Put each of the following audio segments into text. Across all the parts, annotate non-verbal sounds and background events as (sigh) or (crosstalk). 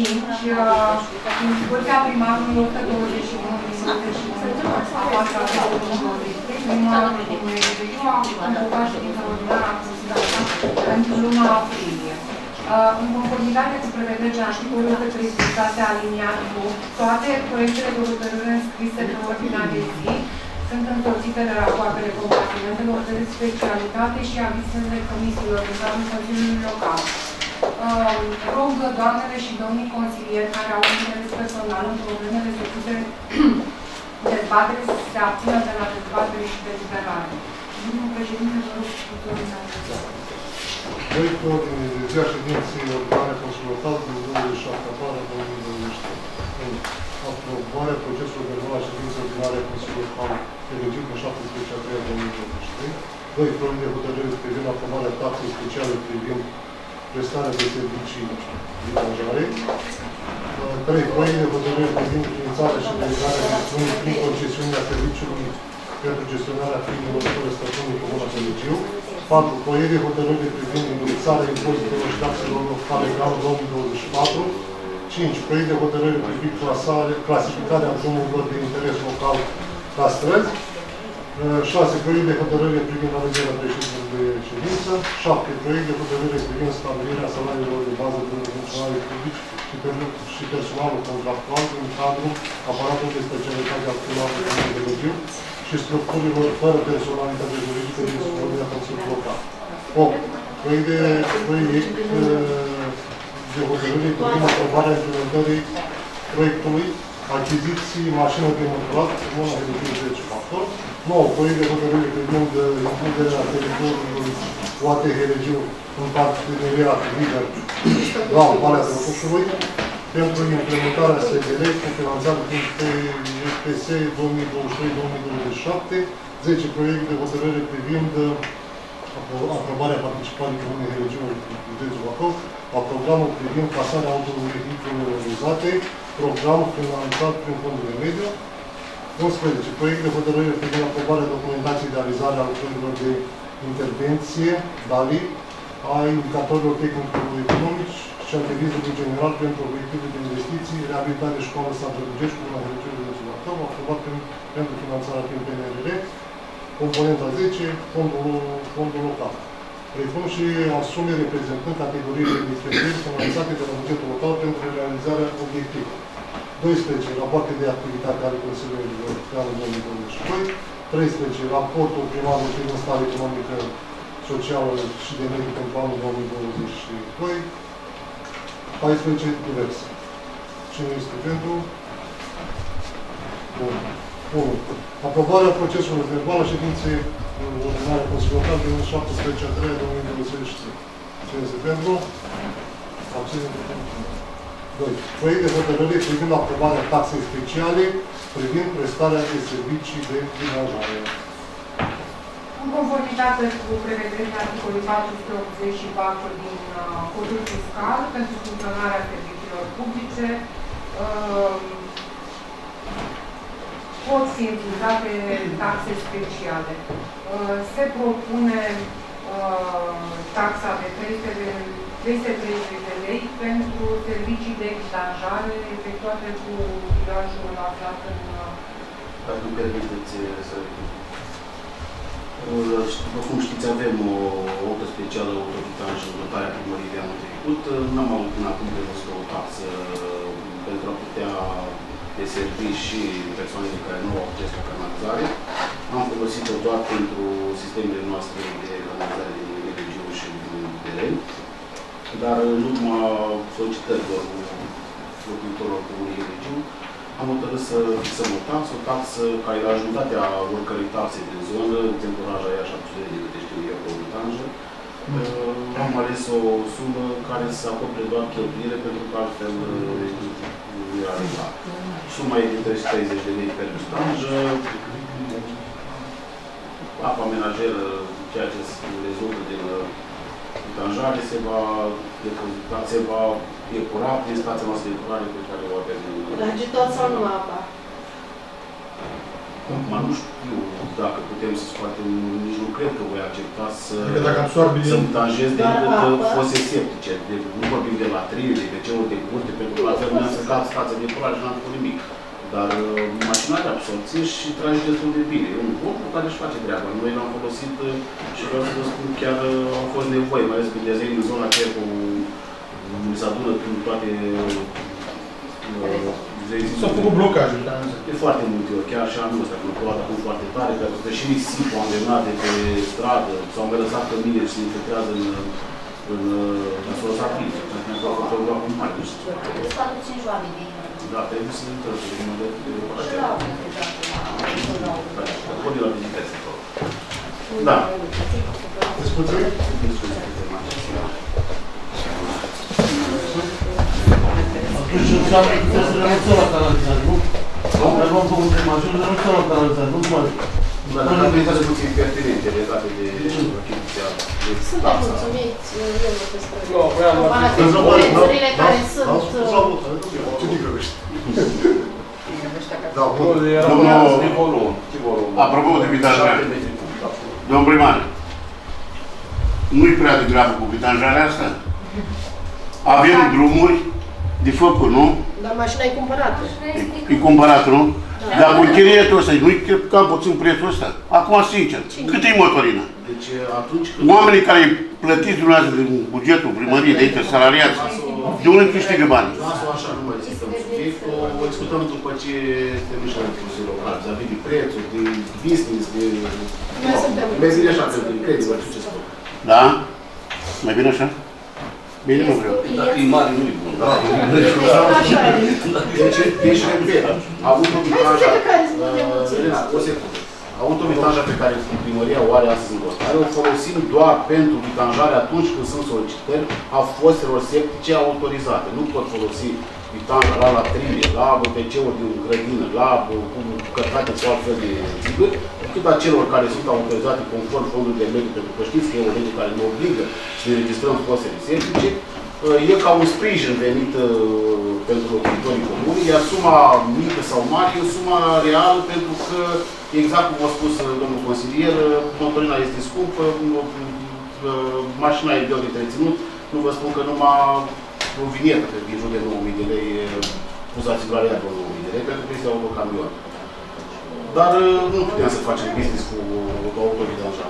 5, uh, în discuția primarului 121 din 91 a 4 a 2023, primarul Comunei de Ziua a convocat ședința ordinară a Consiliului pentru luna aprilie. Uh, în conformitate cu prevederea articolului 36 aliniatul, toate proiectele de hotărâre înscrise pe ordinea de zi sunt însoțite de rapoartele compartimentelor de specialitate și avizele comisiilor din cadrul Consiliului Local. Uh, rog doamnele și domnii consilieri care au interes personal în problemele supuse (clears throat) dezbatere să se abțină de la dezbatere și deliberare. Domnul președinte, vă rog cu Proiectul ordinii de zi a ședinței ordinare Consiliul Local din 27 afară 2021. Aprobarea procesului verbal a ședinței ordinare Consiliul Local elegit în 17 a 3 2023. 2. Proiect de hotărâre privind aprobarea taxei speciale privind prestarea de servicii de angajare. 3. Proiect de hotărâre privind ființarea și delegarea gestiunii prin concesiunea serviciului pentru gestionarea firmelor fără stăpânii Comuna Sălăgiu. 4. Proiect de hotărâre privind indexarea impozitelor și taxelor locale în anul 2024. 5. Proiect de hotărâre privind clasare, clasificarea drumurilor de interes local ca străzi. Eh, 6. Proiect de hotărâre privind alegerea președintelui de ședință. 7. Proiect de hotărâre privind stabilirea salariilor de bază pentru funcționarii publici și, per și personalul contractual în cadrul aparatului de specialitate actual de mediu și structurilor fără personalitate juridică din Slovenia Consiliul Local. 8. Proiect de, proiect, eh, de hotărâre privind aprobarea implementării proiectului achiziții mașină de motorat, 154 nu au părere hotărâre privind includerea teritoriului OATHRG în parteneriat lider. Da, la Valea Drăgușului pentru implementarea SDL cu finanțare din PPS 2023-2027, 10 proiecte de hotărâre privind uh, aprobarea participării unei regiuni județul Bacău, a programul privind casarea autovehiculelor realizate, program finanțat prin fondul de mediu, 11. Proiect de hotărâre privind aprobarea documentației de realizare a lucrărilor de intervenție, DALI, a indicatorilor tehnico-economici și a devizului general pentru obiective de investiții, reabilitare școală Sat-Drăgugești, Comuna Hărăciului de Bacău, aprobat pentru finanțarea prin PNRR, componenta 10, fondul, fondul local precum și asume reprezentând categoriile de cheltuieli finanțate de la bugetul local pentru realizarea obiectivelor. 12. Rapoarte de activitate ale Consiliului Local 2022. 13. Raportul primarului privind stare economică, socială și de mediu pentru anul 2022. 14. Diverse. Cine este pentru? Bun. 1. Aprobarea procesului verbal a ședinței ordinare Consiliul Local din 17 a 3 2023. Cine este pentru? Abține pentru. 2. Proiect de hotărâre privind aprobarea taxei speciale privind prestarea de servicii de finanțare. În conformitate cu prevederile articolului 484 din uh, Codul Fiscal pentru funcționarea serviciilor publice, uh, pot fi implicate taxe speciale. Uh, se propune uh, taxa de 300 de 330 de lei pentru servicii de extanjare efectuate cu tirajul aflat în... Uh, Dacă îmi permiteți să după cum știți, avem o notă specială autovitaj în dotarea primării de anul trecut. N-am avut până acum prevăzut o taxă pentru a putea deservi și persoanele care nu au acces la canalizare. Am folosit-o doar pentru sistemele noastre de canalizare din regiu și din teren. Dar în urma solicitărilor locuitorilor comunei regiu, am hotărât să fixăm o taxă, o taxă care la jumătatea oricărei taxe din zonă, temporaj aia 700 de câte știu eu, pe tanjă, am ales o sumă care să acopere doar cheltuielile, pentru că altfel nu era legal. Suma e de 330 de lei per stanjă, apa menajeră, ceea ce rezultă din detanjare, se va depozita, se va epura prin stația noastră de epurare pe care o avem. Trage tot sau nu apa? Acum nu știu dacă putem să scoatem, nici nu nu cred că voi accepta să, Adică dacă absorbi să din... tanjez Doar decât apă. fose septice. De, nu vorbim de latrine, de WC-uri, de curte, pentru că la fel mi-am să cad stația de curaj și n-am făcut nimic. Dar uh, mașina are absorție și trage destul de bine. E un bun cu care își face treaba. Noi l-am folosit uh, și vreau să vă spun chiar uh, au fost nevoie, mai ales pe desenii în zona aceea cu mi se adună prin toate uh, S-a făcut blocaje. de foarte multe ori, chiar și anul ăsta, când plouă acum foarte tare, pentru că și nisipul am venat de pe stradă, s-au mai lăsat cămine și se infiltrează în, în, în solosafit. Pentru că a făcut o acum mai dus. Sunt 4-5 oameni din Da, trebuie să ne intrăm, să vedem de de Și la Pot de la vizitezi acolo. Da. Discuție? Atunci înseamnă că trebuie să renunțăm la canalizare, nu? Mai luăm două primari și renunțăm la canalizare, nu mai... Dar dacă aveți discuții pertinente legate de achiziția de Suntem taxa. mulțumiți, eu nu despre Nu, vreau la comparativ Deci, cu prețurile care sunt... Am spus la vot, ce din grăbești? Da, bun. Domnul, apropo de vitajare, domnul primar, nu-i prea de grabă cu vitajarea asta? Avem drumuri de făcut, nu? Dar mașina e cumpărată. E cumpărat, nu? Dar cu închirietul ăsta, nu-i cam puțin prețul ăsta? Acum, sincer, cât e motorina? Deci atunci când... Oamenii care plătiți dumneavoastră din bugetul primăriei de aici, salariați, de unde câștigă bani? Lasă-o așa, nu mai discutăm subiectul, o discutăm după ce terminăm și la Consiliul Local, vis-a-vis de prețuri, de business, de... Noi suntem Mai bine așa, pentru că crezi, vă știu ce spun. Da? Mai bine așa? Bine, nu vreau. Dacă e mare, nu e bun. Așa e. Deci, deci repet, autovitraja, Hai să care sunt de puțin. Elena, o secundă. Autovitraja pe care primăria o are astăzi în dotare, o folosim doar pentru vitanjare atunci când sunt solicitări a foselor septice autorizate. Nu pot folosi vitanja la latrine, la WC-uri din grădină, la cărcate cu altfel de țigări, decât a celor care sunt autorizate conform fondului de mediu, pentru că știți că e o lege care ne obligă să ne registrăm fosele septice, e ca un sprijin venit uh, pentru locuitorii comuni, iar suma mică sau mare e suma reală pentru că, exact cum a spus uh, domnul consilier, uh, motorina este scumpă, uh, mașina e greu de întreținut, nu vă spun că numai o vinietă, cred că e în jur de 9.000 de lei, pus asigurarea de 9.000 de lei, pentru că este autocamion. Dar uh, nu putem să facem business cu, cu autovidanja.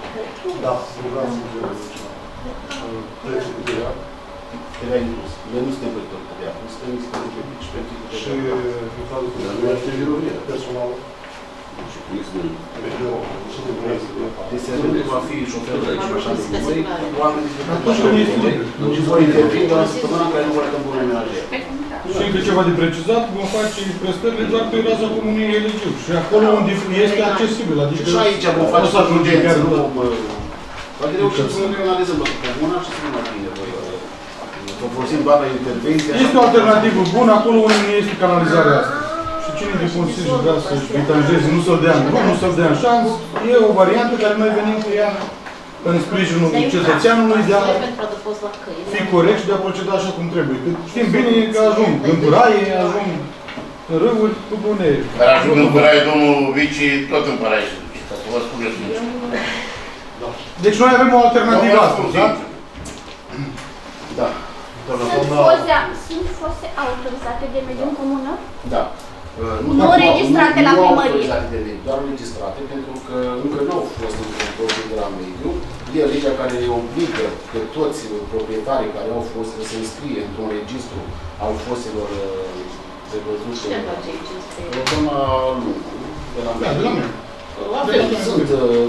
Da, rugați prețul cu ea Era inclus. Noi nu suntem plătitori cu ea, nu suntem plătitori și pentru și vitalul cu Dar nu ar fi vinovie. personal. Deservând va fi șoferul de și așa de muzei, oamenii de Atunci când este liber. Și voi intervin la săptămâna în care nu vor dăm bună menajere. Și încă ceva de precizat, vom face prestările doar pe raza comunii religiu. Și acolo unde este accesibil, adică Și aici vom nu face o să ajungem urgență, chiar nu la- vom... Poate reușim să nu canalizăm la comuna și să nu mai fie nevoie. Să folosim doar la intervenție. Este o alternativă bună acolo unde nu este canalizarea asta. Și cine de Consiliu vrea să-și vitanjeze, nu să-l dea în drum, nu să-l dea în șans, e o variantă care noi venim cu ea în sprijinul cetățeanului de a Pentru adăpost la căi. fi corect și de a proceda așa cum trebuie. Că știm bine că ajung în păraie, ajung în râuri, cu bune. Dar ajung în păraie, domnul Vici, tot în păraie se duce. Ca să vă spun eu sincer. Deci noi avem o alternativă Eu vă astăzi, spun da? sincer. Da. Doamna Sunt Doamna- foste, sunt foste autorizate de mediu în comună? Da. Uh, Nu doar- registrate la nu primărie. autorizate de lege, doar registrate, pentru că încă nu au fost în controlul de la mediu. E legea care obligă pe toți proprietarii care au fost să se înscrie într-un registru al fostelor uh, prevăzut Cine face aici este... Doamna Lungu, de la Da, de la mediu. mine. La fel, sunt, uh,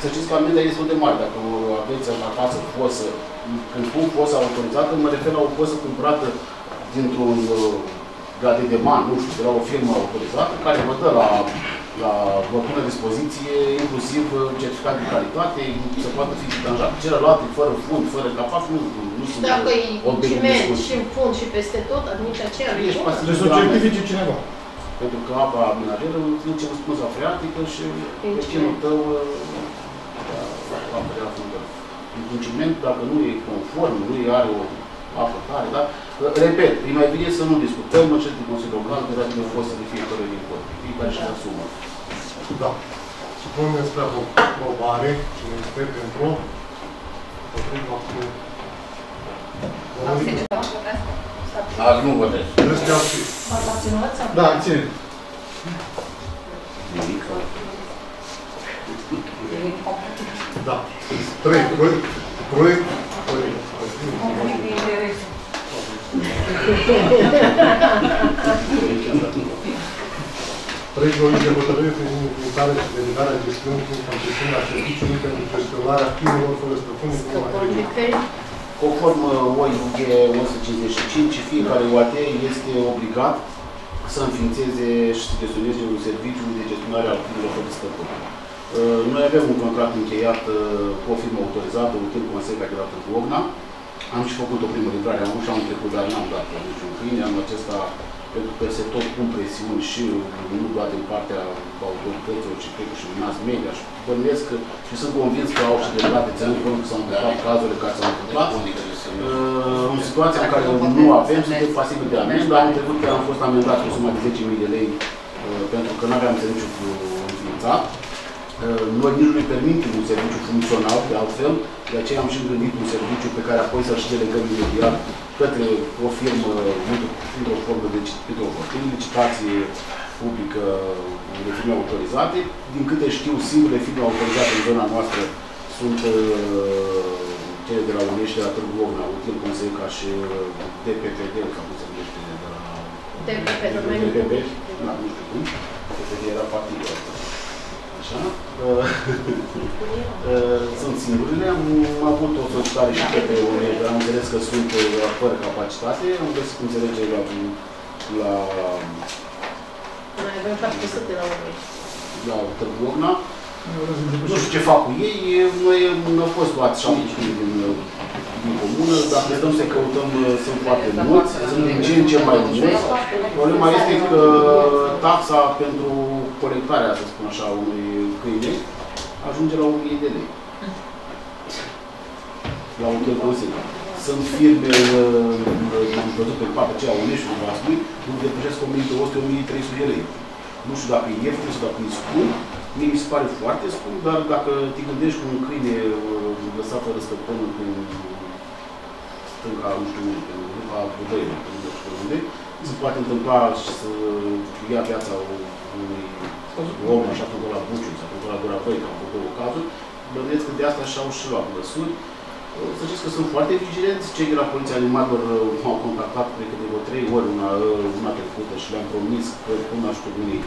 să știți că amenda este destul de mare. Dacă aveți acasă fosă, când spun fosă autorizată, mă refer la o fosă cumpărată dintr-un uh, grade de man, nu știu, de la o firmă autorizată, care vă dă la, la vă pune la dispoziție inclusiv uh, certificat de calitate, să poată fi detanjat. Celelalte, fără fund, fără capac, nu, nu sunt Dacă e obiect de ciment discuție. și în fund și peste tot, atunci aceea nu e Ești bună. pasiv Trebuie să o certifice cineva. pentru că apa menajeră îți duce în spânza freatică și vecinul tău apă de la fundă. Un ciment, dacă nu e conform, nu are o apă tare, da? Repet, e mai bine să nu discutăm în acest Consiliul Local de la de fost de fiecare din cod. Fiecare și asumă. Da. Și Supunem spre aprobare. Cine este pentru? Împotriva abțineri. Azi nu votez. Restul abțin. V-ați abținut sau? Da, ține. Nimic. Da. 3. Proiect. Proiect. Proiect. Conflict de interese. (laughs) Trei proiect de hotărâre privind implementarea și delegarea gestiunii prin concesiunea serviciului pentru gestionarea firmelor fără stăpâni în Scopul România. diferit. Conform uh, OIUG 155, fiecare UAT este obligat să înființeze și să gestioneze un serviciu de gestionare a activelor fără stăpân. Uh, Noi avem un contract încheiat uh, cu o firmă autorizată, Util Conseca de la Târgu Ogna. Am și făcut o primă livrare a ușa, am trecut, dar n-am dat niciun câine. Anul acesta, pentru că se tot pun presiuni și nu doar din partea autorităților, ci cred că și din mass media și bănuiesc că și sunt convins că au și dreptate, ținând cont că s-au întâmplat cazurile care s-au întâmplat. Uh, În situația în care nu avem, suntem pasibili de amenzi, dar anul trecut chiar am fost amendat cu suma de 10.000 de lei uh, pentru că nu aveam serviciu înființat. Uh, Noi nici nu ne permitem un serviciu funcțional, de altfel, de aceea am și gândit un serviciu pe care apoi să-l și delegăm imediat către o firmă, într-o formă de într-o prin licitație publică de firme autorizate. Din câte știu, singurele firme autorizate în zona noastră sunt uh, cele de la Unești, de la Târgu Ogna, Util Conseca și uh, DPPD, sau cum se numește, de la DPP, domeniul DPP, public. da, nu știu cum, DPP era partidul ăsta. Așa. Uh, (laughs) uh, Sunt singurele. Am avut o solicitare și pe Unești, dar am înțeles că sunt uh, fără capacitate. Am găsit înțelegere la, la, Noi avem 700 la urmă. la Târgu Ogna. Nu știu ce fac cu ei, noi nu au fost luați 70 din, din comună, dar predăm să căutăm, sunt foarte mulți, sunt din ce în ce mai mulți. Problema este că taxa pentru colectarea, să spun așa, unui câine ajunge la 1000 de lei. La un tel consiliu. Sunt firme, uh, am văzut pe partea aceea Uneștiului, la spui, unde depășesc 1200-1300 de lei. Nu știu dacă e ieftin sau dacă e scump, Mie mi se pare foarte scump, dar dacă te gândești cu un câine uh, lăsat fără stăpân în stânga, nu știu unde, în Lupa Budăi, nu știu unde, se poate întâmpla și să ia viața unui om, așa cum la Buciu, sau cum la Gura Băi, că am făcut două cazuri, bănuiesc că de asta și-au și luat măsuri. Uh, Să știți că sunt foarte vigilenți. Cei de la Poliția Animalelor uh, m-au contactat, cred că de vreo trei ori una, una trecută și le-am promis că până ajutorul unii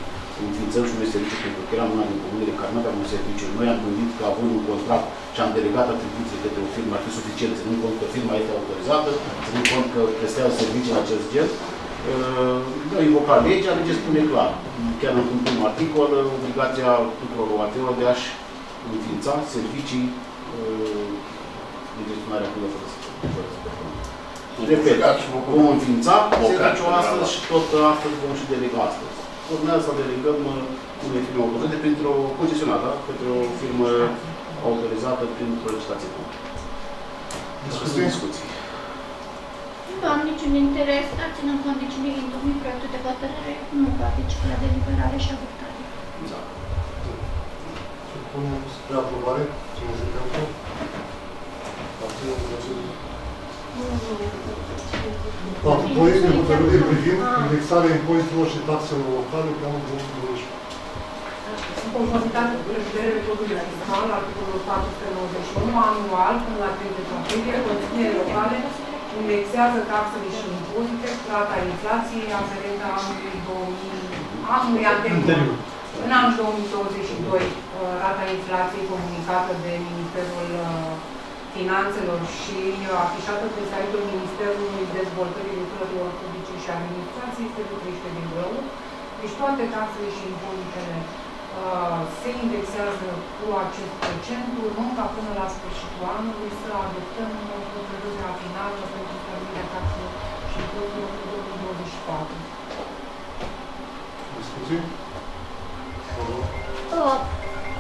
înființăm și noi serviciu, pentru că eram una din comunele care nu aveam un serviciu. Noi am gândit că având un contract și am delegat atribuții către o firmă ar fi suficient, ținând cont că firma este autorizată, ținând cont că prestează servicii în acest gen. Uh, Noi invoca legea, legea spune clar, chiar în un articol, obligația tuturor OAT-urilor de a-și înființa servicii uh, de gestionare a fără stăpân. Repet, vom înființa serviciul astăzi și tot astăzi vom și delega astăzi urmează să delegăm unei firme autorizate pentru o concesionată, da? pentru o firmă autorizată printr-o licitație publică. Discuții? Discuții. Nu am niciun interes, dar ținând cont de cine întocmit proiectul de hotărâre, nu particip la deliberare și adoptare. Da. Supunem spre aprobare. Cine este pentru? Abținem procedură. Da, proiect de hotărâre privind indexarea impozitelor și taxelor locale pe anul 2024. În conformitate cu prevederile codului fiscal, articolul 491 anual până la 30 aprilie, conținere locale indexează taxele și impozite cu rata inflației aferentă anului 2000, anului anterior. În anul 2022, uh, rata inflației comunicată de Ministerul uh, Finanțelor și afișată pe site-ul Ministerului Dezvoltării Lucrărilor Publice și Administrației este de 13,1. Deci toate taxele și impozitele uh, se indexează cu acest procent, urmând ca până la sfârșitul anului să adoptăm procedura finală pentru stabilirea taxelor și impozitelor pentru 2024. Discuții? Vă rog. Uh,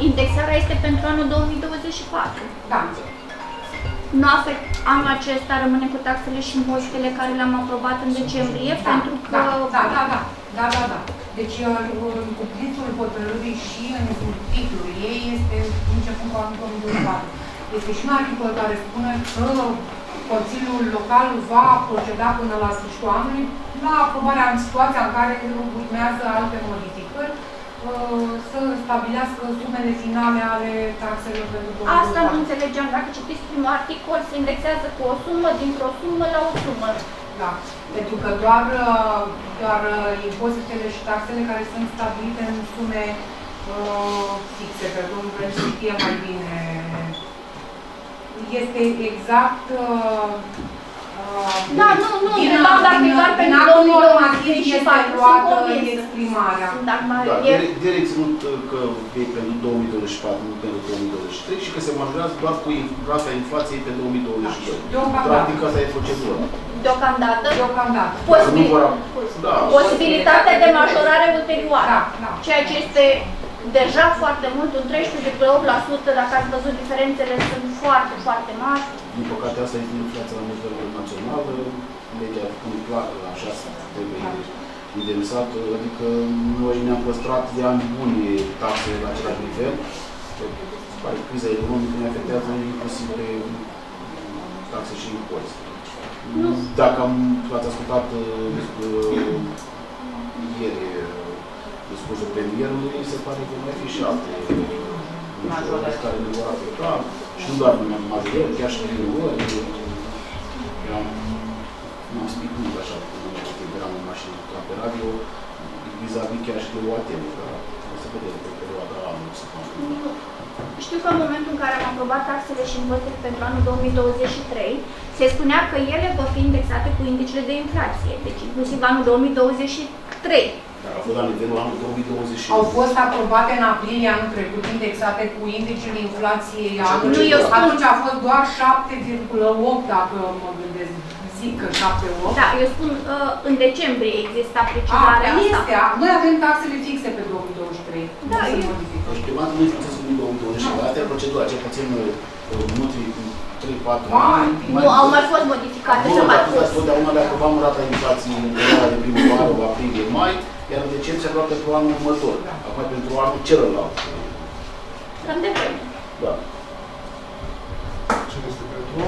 indexarea este pentru anul 2024. Da. Nu afect, anul acesta rămâne cu taxele și impozitele care le-am aprobat în decembrie, Da, pentru că da, da, da, da. Da, da, da. Deci uh, cuprinsul hotărârii și în titlul ei este începând cu anul 2024. Este și un articol care spune că Consiliul Local va proceda până la sfârșitul anului la aprobarea în situația în care urmează alte modificări uh, să stabilească sumele finale ale taxelor pentru 2024. Asta nu înțelegeam. Dacă citiți primul articol, se indexează cu o sumă, dintr-o sumă la o sumă. Da. Pentru că doar, uh, doar uh, impozitele și taxele care sunt stabilite în sume uh, fixe, că domnul vrem să știe mai bine. Este exact uh, uh, Da, nu, nu, din, întrebam dacă din, e doar din pentru actul normativ 2024, este sunt luată convinsă. exprimarea. Dar mai Da, e... direct, direct ținut uh, că e pentru 2024, nu pentru 2023 și că se majorează doar cu rata inflației pe 2022. Deocamdată. Practic asta e procedura. Deocamdată, Deocamdată. posibil, Nu vor ap- Da. posibilitatea de majorare ulterioară. Da, da. Ceea ce este deja foarte mult, un 13,8%, dacă ați văzut diferențele sunt foarte, foarte mari. Din păcate asta este inflația la nivel național, legea cum clar, așa trebuie indemnizat, adică noi ne-am păstrat de ani buni taxele la același nivel. Pare că criza economică ne afectează inclusiv pe taxe și impozite. Dacă am, ați ascultat uh, ieri uh, discursul premierului, se pare că mai fi și alte majorări care ne vor afecta și nu doar majorări, chiar și minori. Eram, m-am spicnit așa, când eram în mașină la pe radio, vis-a-vis chiar și de OATM, dar o să vedem pe perioada anului să facă. Știu că în momentul în care am aprobat taxele și impozitele pentru anul 2023, se spunea că ele vor fi indexate cu indicele de inflație, deci inclusiv anul 2023. Dar a fost la nivelul anului 2020. Au fost aprobate în aprilie anul trecut, indexate cu indicele inflației anului. Nu, eu spun- Atunci a fost doar 7,8, dacă mă gândesc, zic că 7,8. Da, eu spun uh, în decembrie exista A, precizarea păi asta. este, a- noi avem taxele fixe pe 2023. Da, nu se eu- modifică. Deci prima dată nu este procesul din 2020, asta e procedura, cel puțin uh, în ultimii 3-4 Mai, ani. Nu, au mai fost modificate, Acolo, să mai dacă fost. totdeauna le aprobam rata inflației în perioada de primăvară, aprilie, mai, iar în decembrie se aprobă pentru anul următor. Acum pentru anul celălalt. Cam de vreme. Da. Cine este pentru?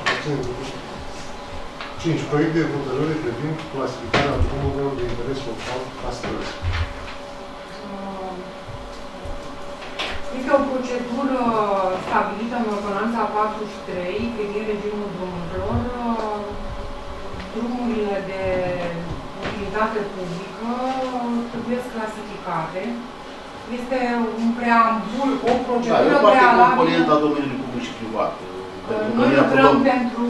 Abținere. 5. Proiect de hotărâre privind clasificarea drumurilor de interes local ca străzi. Uh, Este o procedură stabilită în ordonanța 43 privind regimul drumurilor. Uh, Drumurile de utilitate publică trebuie clasificate. Este un preambul, o Da, procedură e o parte prealabilă. componentă a domeniului public și privat. Pentru că Noi ne lucrăm, aprobăm pentru,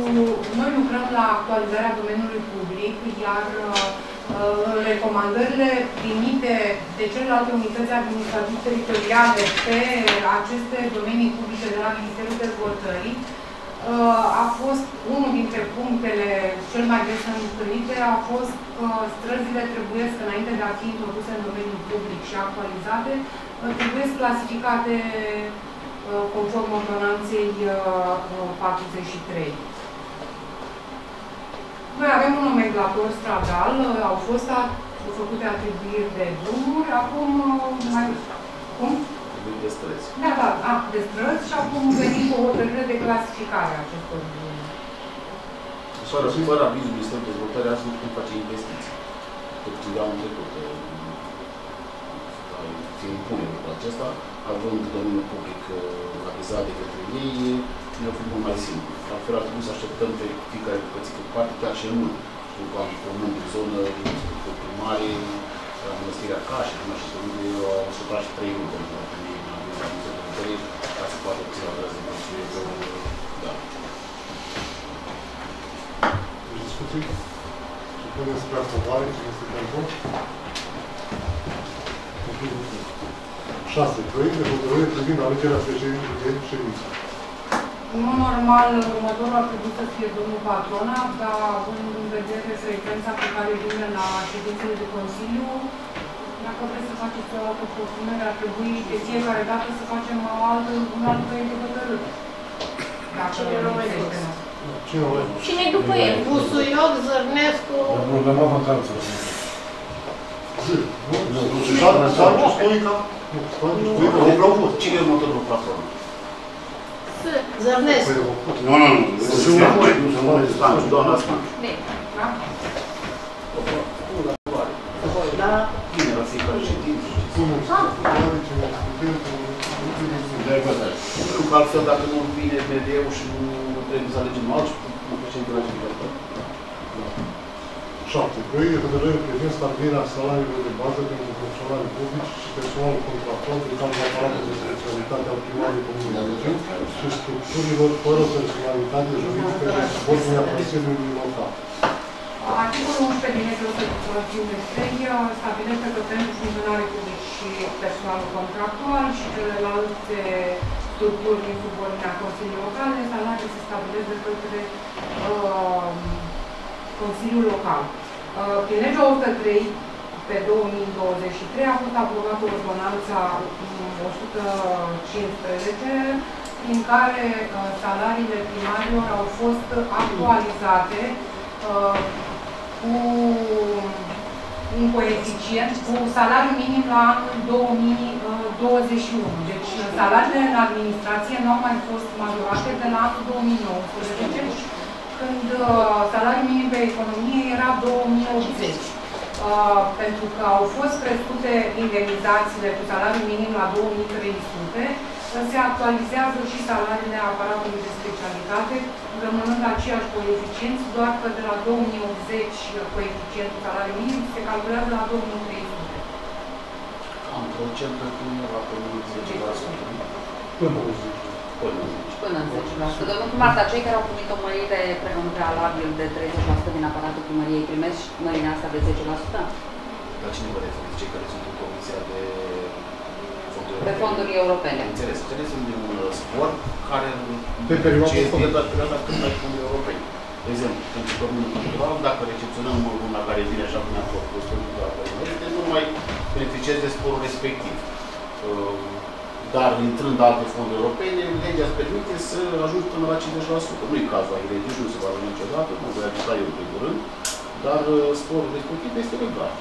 noi lucrăm la actualizarea domeniului public, iar uh, recomandările primite de celelalte unități administrative teritoriale pe aceste domenii publice de la Ministerul Dezvoltării uh, a fost unul dintre punctele cel mai des întâlnite, a fost că străzile trebuie, înainte de a fi introduse în domeniul public și actualizate, uh, trebuie clasificate uh, conform ordonanței uh, 43. Noi avem un nomenclator stradal, uh, au fost a- făcute atribuiri de drumuri, acum uh, mai... Cum? De străzi. Da, da, a, de străzi și acum venim cu o hotărâre de clasificare a acestor drumuri. Fără, fără avizul Ministerului Dezvoltării, azi nu putem face investiții. Tot ce anul trecut. uh, Se impune lucrul acesta, având domeniul public uh, avizat de către ei, ne-o fi mult mai simplu. La fel ar trebui să așteptăm pe fiecare bucățică parte, chiar și în mână. Știu că am comun din zonă, din structuri primare, la Mănăstirea Caș, până și unde au supărat și trei luni pentru a primi în avizul Ministerului Dezvoltării, ca să poată obține o de construire. Da. Deci discuții? Și punem spre aprobare. Cine este pentru? 6. Proiect de hotărâre privind alegerea președintelui de ședință. În mod normal, următorul ar trebui să fie domnul Patrona, dar având în vedere frecvența pe care vine la ședințele de Consiliu, dacă vreți să faceți o altă propunere, ar trebui de fiecare dată să facem o altă, un alt proiect de hotărâre. Dacă Cine l-a mai lipsește spus? asta. Cine mai? Cine e după el? Busuioc, Zărnescu, Dar programa vacanță. Sancu, Sancu, Stoica? Nu, Sancu, Stoica, nu vreau fost. Cine e următorul patron? S. Zărnescu. Păi, au fost. Nu, nu, nu. Și un apoi. Nu se mai Stanciu, doamna Stanciu. Bine, da? Ședință. Cum are cine studentul, Pentru că altfel, dacă nu vine MD-ul și nu trebuie să alegem alți președinte la ședință. 7. Proiect de hotărâre privind stabilirea salariilor de bază pentru funcționarii publici și personalul contractual de cadrul aparatului de specialitate al primarului Comunei Bălăgiu și structurilor fără personalitate juridică de subordinea Consiliului Local. Articolul 11 din legea 183 stabilește că pentru funcționarii publici și personalul contractual și celelalte structuri din subordinea Consiliului Local, salariile se stabilesc de către uh, Consiliul Local. Uh, prin legea 103 pe 2023 a fost aprobată ordonanța mm, 115 prin care uh, salariile primarilor au fost actualizate uh, cu un coeficient, cu salariu minim la anul 2021. Deci salariile în administrație nu au mai fost majorate de la anul 2019, când uh, salariul minim pe economie era 2080. Uh, pentru că au fost crescute indemnizațiile cu salariu minim la 2300, se actualizează și salariile aparatului de specialitate, rămânând aceeași coeficienți, doar că de la 2080 coeficientul salariu minim se calculează la 2300. Am procentul undeva pe 10%. Până la 10. Până Până în 10%. Domnul primar, dar cei care au primit o mărire pre- în prealabil de 30% din aparatul primăriei primesc mărirea asta de 10%? Dar cine vă referiți? Cei care sunt în Comisia de Fonduri Pe fonduri europene. Înțeles. Înțeles un uh, spor care Pe perioada ce este fondului. la perioada când ai fonduri europene. De exemplu, pentru domnul cultural, dacă recepționăm luna care vine așa cum a fost pentru la primărie, nu mai beneficiezi de sporul respectiv. Uh, Dar intrând alte fonduri europene, legea îți permite să ajungi până la 50%. Nu e cazul ai legii, nu se va ajunge niciodată, nu voi ajuta eu în primul rând, dar uh, sporul respectiv este legal.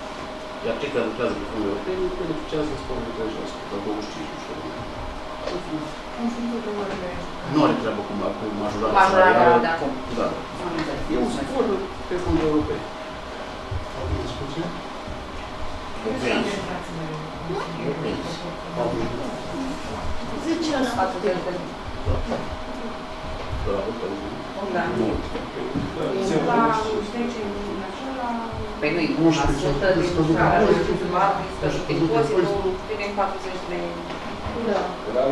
Iar cei care lucrează pe fonduri europene beneficiază de sporul de 30%, la 25%, nu știu. În funcție de orele. Nu are treabă cu, ma- cu majorarea Majorarea salarială. de acum. Da. Am înțeles. E un spor pe fonduri europene. Alte discuții? Zice ăla. Față de de- De la votul. Da. Nu. La 10 din acela, Păi nu-i 1% din salariul primar, impozitul, din 40 de Da. Da.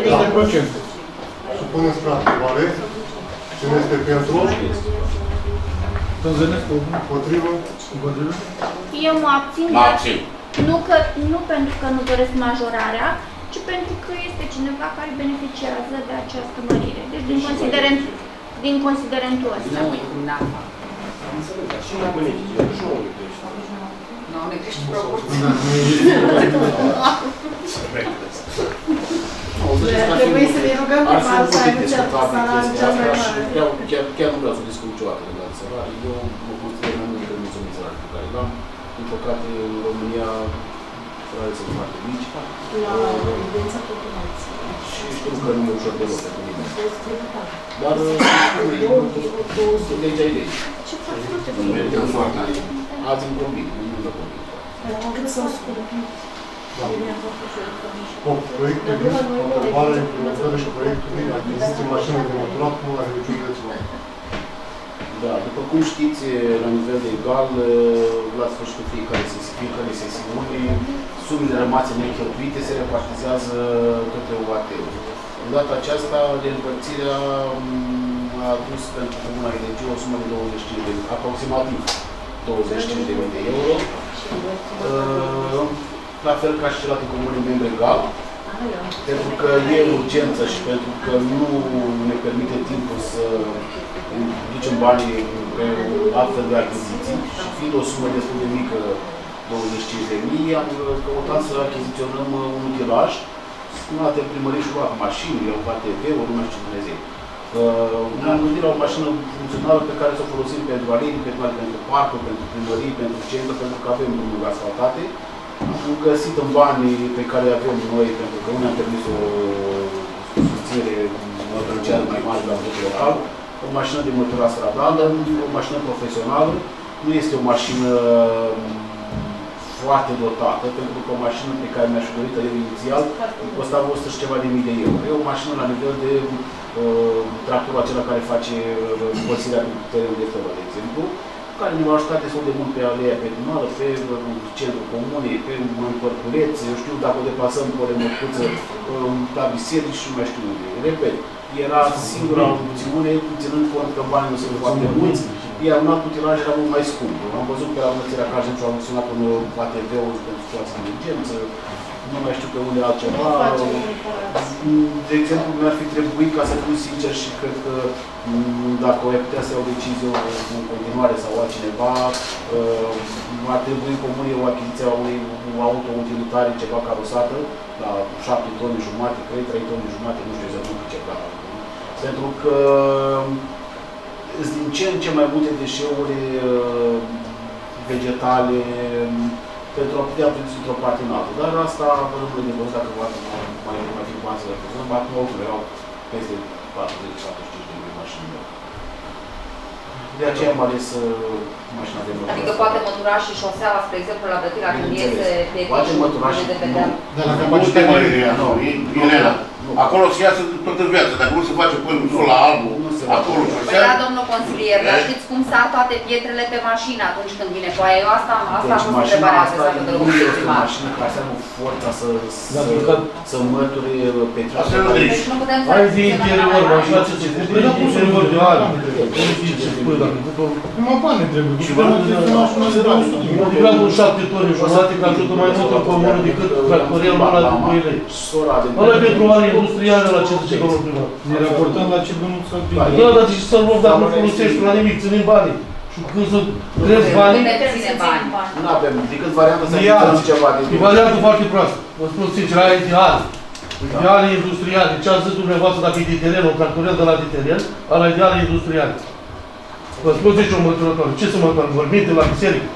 10%. Supunem spre aprobare. Cine este pentru? Tânzănescu, Împotrivă? împotrivă? Eu mă abțin, Mă dar abțin. nu, că, nu pentru că nu doresc majorarea, ci pentru că este cineva care beneficiază de această mărire. Deci din considerent, din considerentul ăsta. Nu, n-am. Nu, ne crește proporții. Ar (laughs) trebui să ne rugăm Ar pe fi un alții să pic aibă cel discutabil salariul chestia cel mai asta și mare. chiar, chiar, chiar nu vreau să discut niciodată legat de salarii. Eu mă consider mai mult decât mulțumit salarii pe care l-am. Din păcate, în România, salariile sunt foarte mici La evidența populației. și știu că nu e ușor deloc pentru nimeni. Dar, legea e lege. Ce faci foarte Nu bine. merge foarte Azi îmi convin, nu mă convin. Cât s-au scumpit. Da. 8. Proiect privind aprobarea implementării proiectului achiziție mașină de măturat cu agricultură județului. Da, după cum știți, la nivel de egal, la sfârșitul fiecare sesiuni, fiecare sesiuni, sumele rămase necheltuite se repartizează către UAT-ul. În data aceasta, de împărțirea mm, a adus pentru Comuna Energie o sumă de 25 de, aproximativ 25.000 de euro. Uh, La fel ca și celelalte comune membre egal, pentru că e urgență și pentru că nu ne permite timpul să ducem banii pe altfel de achiziții și fiind o sumă destul de mică, 25 de mii, am căutat să achiziționăm un utilaj Stimate primării și luat mașini, au ATV-uri, nu mai știu ce Dumnezeu. Uh, ne-am gândit la o mașină funcțională pe care să o folosim pentru alegeri, pentru, pentru parcuri, pentru primării, pentru centru, pentru că avem drumuri asfaltate. Am găsit în banii pe care îi avem noi, pentru că unii am permis o susținere financiară mai mare la bugetul local, o mașină de mătura stradală, o mașină profesională, nu este o mașină foarte dotată, pentru că o mașină pe care mi-aș fi dorit eu inițial costa 100 și ceva de mii de euro. E o mașină la nivel de uh, tractorul acela care face uh, încălzirea pe teren de fără, de exemplu, care ne va ajuta destul de mult pe aleea pedonală, pe uh, centrul comunei, pe în părculeț, eu știu, dacă o deplasăm pe o remorcuță uh, la biserici și nu mai știu unde. Repet, era singura opțiune, ținând cont că banii nu sunt foarte mulți, iar un alt utilaj era mult mai scump. Am văzut că la Mănățirea Carjeniu au menționat un ATV-ul pentru situații de urgență, nu mai știu pe unde altceva. De exemplu, mi-ar fi trebuit, ca să fiu sincer și cred că m, dacă o putea să iau decizie în continuare sau altcineva, uh, ar trebui în comunie o achiziție a unei auto utilitare ceva carosată, la 7 toni jumate, cred, 3 toni jumate, nu știu exact ce ceva. Pentru că sunt din ce în ce mai multe deșeuri uh, vegetale pentru a putea prinde într-o parte în altă. Dar asta rămâne de văzut dacă va mai, mai fi bani să le prezăm. Acum oricum erau peste 40-45 de mii mașini. De aceea am ales uh, mașina de mătură. Adică poate mătura și șoseaua, spre exemplu, la Brătila, când iese pe Poate mătura și de pe deal. Dar la Nu te capacitate mai rea, nu, Irena. Acolo se iasă toată viața, dacă nu se face până sol la albul, Nu se acolo face. Păi șosea, da, domnul consilier, dar știți cum sar toate pietrele pe mașină atunci când vine ploaia? Eu asta, asta a Deci fost mașina întrebarea asta adresată de nu domnul este o primar. mașină care să aibă forța să, Da, să, pentru că- să măture pe Asta nu trebuie. Deci nu putem să Ai de acționăm interior, la mașina ce se cumpără din interior de ani. Nu știi ce spui, dacă după... Numai bani trebuie. Și Și bani bani trebuie, trebuie mașina de 200 de Eu vreau un șapte tone jumate, că ajută mai mult în comună decât tractorel ăla de 2 lei. Sora de Ăla e pentru are industrială la ce zice domnul primar. Ne raportăm la ce bănuți să Da, Da, dar zici să-l luăm dacă nu folosești la nimic, ținem banii. Și când să crezi banii, Putem ține bani. Nu avem decât varianta să Ia. achităm ceva de e variantă foarte proastă. Vă spun sincer, aia e ideal. Ideal e industrial. Ce ați zis dumneavoastră dacă e de teren, un tractorel de la de teren, ăla ideal e industrial. Vă spun zice un măturător. Ce să măturăm? Vorbim de la biserică?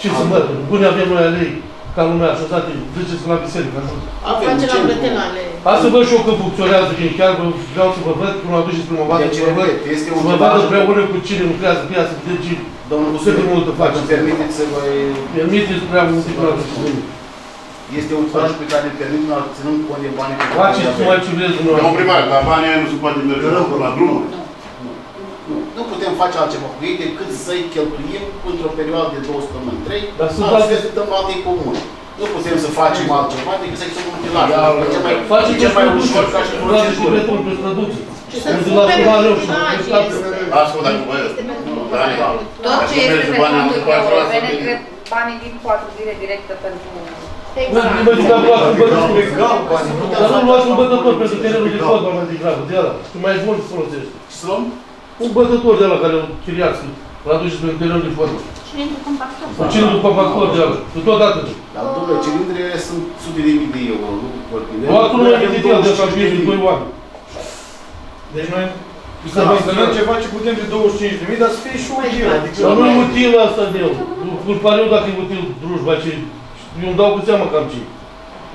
Ce să măturăm? Bune avem noi alei ca lumea așezate, ziceți la biserică, ajută. Avem Face la centru. Brătenale. Hai să văd și eu că funcționează bine, chiar vă- vreau să vă văd, cum aduceți primăvară, De să ce vă văd, repet, este să un vă ceva văd împreună cu cine lucrează pe ea, să vedeți ce Domnul cât de Busăr, mult face. îmi permiteți să vă... Permiteți prea mult de plată și nimic. Este un fond pe care ne permit noi ținând cont de banii pe care Faceți îi avem. numai ce vreți Domnul dumneavoastră. primar, dar banii aia nu se poate merge la drumuri. Nu, nu putem face altceva cu ei decât să-i cheltuim într-o perioadă de două săptămâni, trei, Dar sunt altfel alte- dăm altei comune. Nu putem să facem altceva decât să ținem un utilaj. E cel mai, Faceți e cel mai ușor ca și Faceți procedură. cu beton pe străduții. Și să Unde la cumpere culoareu și utilaj, pe toate. este. Asta dacă vă Este pentru Dani, Tot ce Dacă este merge pe banii fonduri în patru ani, europene, să cred banii vin cu atribuire directă pentru... Bă, bă, zic că am luat un bătător. Dar nu luați un bătător pentru terenul de fotbal mai degrabă, de ăla. Și mai bun să folosești. Să luăm? Un bătător de ăla care îl chiriați, îl aduceți pentru terenul de fotbal. Cine cu compactor? Cu cine după factor de ăla. Cu tot atât. Dar, domnule, cilindrele sunt sute de mii de euro, nu vorbim. Nu, acum nu mai gândit el de asta fie de 2 oameni. Deci noi Să vă instalăm ceva ce putem de 25 de mii, dar să fie și util. Adică Dar nu e util asta de el. Nu pare eu dacă e util drujba ce... Eu îmi dau cu seama cam ce.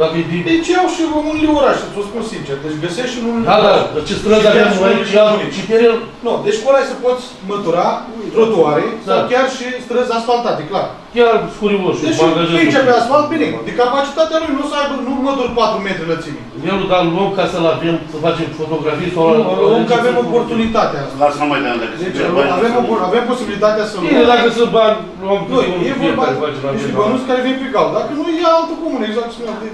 Dacă e de... Deci iau și unele orașe, să spun sincer. Deci găsești și în unele Da, da, dar ce străzi avem noi aici, iau și teren... Nu, deci cu ăla să poți mătura trotuare sau Da. chiar și străzi asfaltate, clar. Chiar scurioși, Deci mă angajez. aici pe asfalt, bine, de capacitatea lui nu să aibă, nu mături 4 metri lățime. Eu dar îl luăm ca să-l avem, să facem fotografii sau... Nu, încă avem oportunitatea asta. Lasă numai de dacă se Deci pierd bani. avem, opor- avem posibilitatea să Bine, dacă sunt bani, luăm Nu, câte unul e vorba fiecare face la de niște mine. bănuți care vin pe cal. Dacă nu, ia altă comună, exact cum de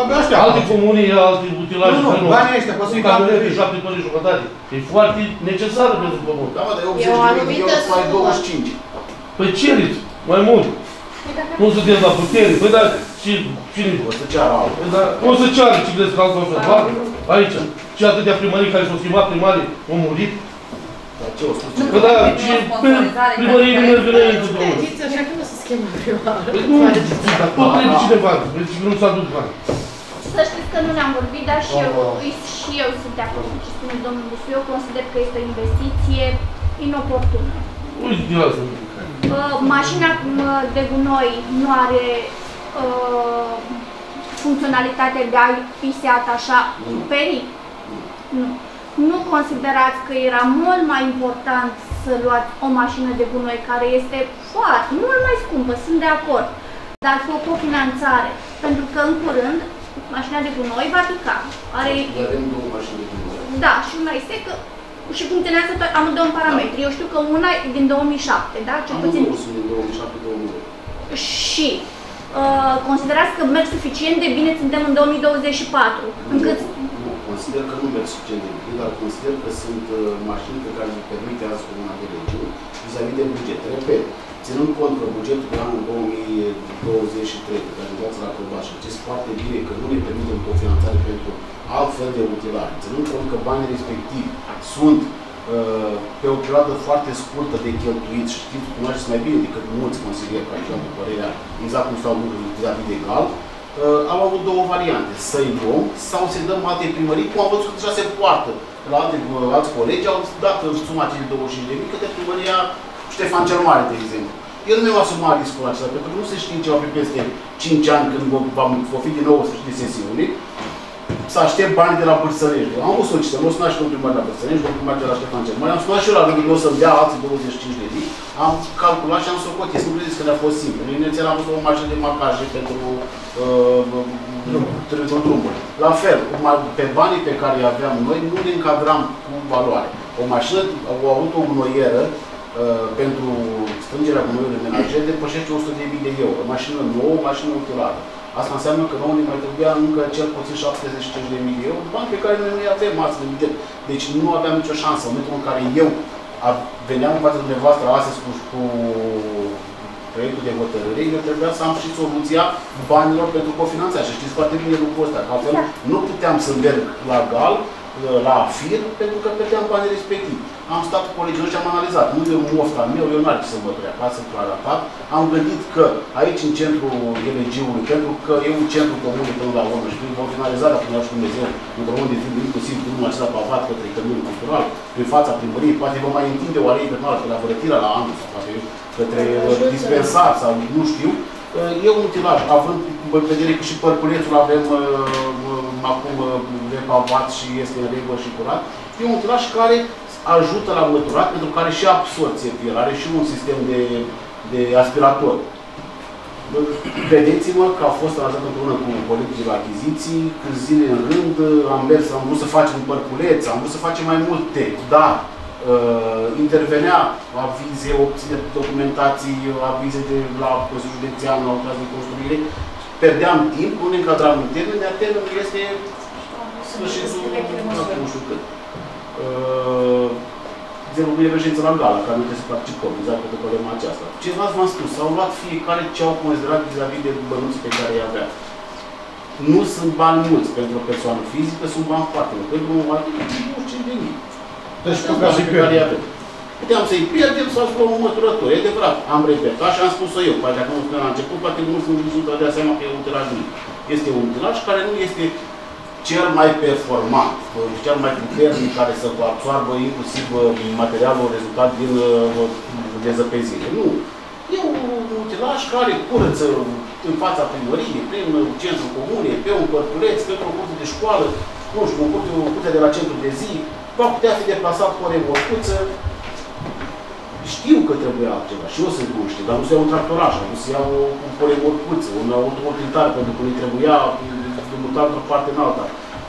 Abia așteaptă. Alte comuni, alte utilaje. Nu, nu, care banii ăștia, poți să-i Camionete cam de 7 tone jumătate. E foarte necesară pentru comun. Da, mă, dar e E 80 o de mii de anumită euro, mai sumă. 25. Păi ceriți, mai mult. Nu sunteți la putere. Păi dar, și, cine? O să ceară altul. Păi dar, o să ceară ce crezi că altfel să facă? Aici. Și atâtea primării care s-au schimbat primarii, au murit. Dar ce o spus? Că da, și primării nu merg înainte de unul. Vedeți, așa că nu se schimbă prima oară. Păi nu, dar tot trebuie cineva. Deci nu s-a dus bani. Să știți că nu ne-am vorbit, dar și eu, Doamna- și eu sunt de acord cu ce spune domnul Busu. Eu consider că este o investiție inoportună. Uite, din asta. Uh, mașina uh, de gunoi nu are uh, funcționalitatea de a fi se atașa Nu. perii? Nu. Nu considerați că era mult mai important să luați o mașină de gunoi care este foarte, mult mai scumpă, sunt de acord, dar cu o cofinanțare, pentru că în curând mașina de gunoi va pica. Are, Noi avem două mașini de gunoi. da, și una este că și funcționează pe amândouă în parametri. Eu știu că una e din 2007, da? Cel puțin Amândouă sunt din 2007-2008. și uh, considerați că merg suficient de bine, suntem în 2024, încât Nu, consider că nu merg suficient de bine, dar consider că sunt uh, mașini pe care le permite azi Comuna de Regiuni vis-a-vis de buget. Repet, ținând cont că bugetul de anul 2023 pe care l-ați aprobat și știți foarte bine că nu ne permite o finanțare pentru altfel de utilare, ținând cont că banii respectivi sunt uh, pe o perioadă foarte scurtă de cheltuit și știți, cunoașteți mai bine decât mulți consilieri care și-au părerea exact cum stau lucrurile vis-a-vis de gal, uh, am avut două variante, să-i luăm sau să-i dăm alte primării, cum am văzut că deja se poartă. La alte, uh, alți colegi, au dat suma aceea de 25.000 către primăria Ștefan cel Mare, de exemplu. Eu nu mi-am asumat riscul acesta, pentru că nu se știe ce va fi peste 5 ani când va- va va fi din nou o sfârșit de sesiune, să aștept bani de la Bârsănești. Am avut solicitări, mă sunat și domnul primar de la Bârsănești, domnul primar de la Ștefan cel Mare, am sunat și eu la rândul meu să-mi dea alții 25 de lei, am calculat și am socotit. Să nu credeți că ne-a fost simplu. Noi inițial am avut o mașină de marcaje pentru uh, drumuri. La fel, ma- pe banii pe care îi aveam noi, nu ne încadram cu valoare. O mașină, o autogunoieră, uh, pentru strângerea gunoiului menajer depășește 100.000 de euro. O mașină nouă, o mașină utilată. Asta înseamnă că nouă ne mai trebuia încă cel puțin 75.000 de euro, bani pe care noi nu i avem astăzi în buget. Deci nu aveam nicio șansă. În momentul în care eu a- veneam în fața dumneavoastră astăzi cu, cu proiectul de hotărâre, eu trebuia să am și soluția banilor pentru cofinanțare. Și știți foarte bine lucrul ăsta, că altfel Da. nu puteam să merg la GAL, la FIR, pentru că plăteam banii respectivi. Am stat cu colegii noștri și am analizat. Nu e un moft al meu, eu nu ar ce să mă trec acasă, clar arătat. Am gândit că aici, în centrul elegiului, pentru că e un centru comun de până la urmă și prin vom finaliza, dacă nu și Dumnezeu, într-un mod de timp, inclusiv drumul acesta pavat către căminul cultural, prin fața primăriei, poate vom mai întinde o arei pe pe la Vărătira, la anul, sau poate către Ajută. dispensar sau nu știu, e un utilaj, având în vedere că și părculețul avem uh, acum uh, repavat și este în regulă și curat, e un utilaj care ajută la măturat, pentru că are și absorție pe el, are și un sistem de, de aspirator. Credeți-mă că a fost analizat împreună cu colegii de la achiziții, câți zile în rând, am mers, am vrut să facem părculeț, am vrut să facem mai multe, dar uh, intervenea avize, obține documentații, avize de la Consiliul Județean, la lucrați de construire, perdeam timp, nu ne încadram în termen, iar termenul este sfârșitul, nu știu cât. Uh, de exemplu, mine reședință la Gala, care nu trebuie să participăm, exact pentru problema aceasta. Ceva v-am spus, s-au luat fiecare ce au considerat vis-a-vis de bănuții pe care îi avea. Nu sunt bani mulți pentru o persoană fizică, sunt bani foarte mulți. Pentru un oameni, 25 de mii. Deci Sunt putea bani să-i pe care îi pierdem. avem. Puteam să-i pierdem sau să luăm o măturătură. E adevărat, am repetat și am spus-o eu. Poate acum spuneam la început, poate mulți nu sunt dea seama că e un utilaj mic. Este un utilaj care nu este cel mai performant, cel mai puternic care să absoarbă inclusiv uh, materialul rezultat din uh, dezăpezire. Nu. E un utilaj care curăță în fața primăriei, prin centru comune, pe un părculeț, pe o curte de școală, nu știu, un curte, un curte de la centru de zi, va putea fi deplasat cu o remorcuță. Știu că trebuie altceva și eu sunt conștient, dar nu să iau un tractoraj, nu să iau o remorcuță, un autoutilitar, pentru că îi trebuia de mutat într-o parte în alta.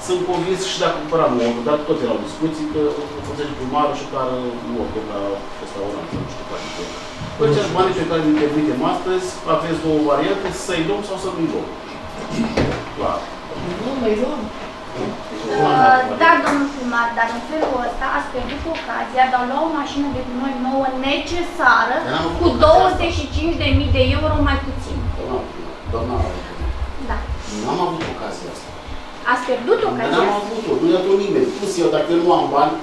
Sunt convins și dacă cumpăram un auto, dar tot erau discuții că o folosește primarul și care nu o la restaurant, nu știu care e. Păi ce banii pe care îi permitem astăzi, aveți două variante, să-i luăm sau să nu-i luăm. Clar. Nu, mai luăm. Uh, Da, domnul primar, dar în felul ăsta ați pierdut ocazia de a lua o mașină de gunoi nouă necesară Dar n-am avut cu ocazia 25.000 de euro mai puțin. Doamna, doamna, Da. n-am avut ocazia asta. Ați pierdut Dar ocazia n-am asta. avut-o, nu i-a dat nimeni. Plus eu, dacă eu nu am bani,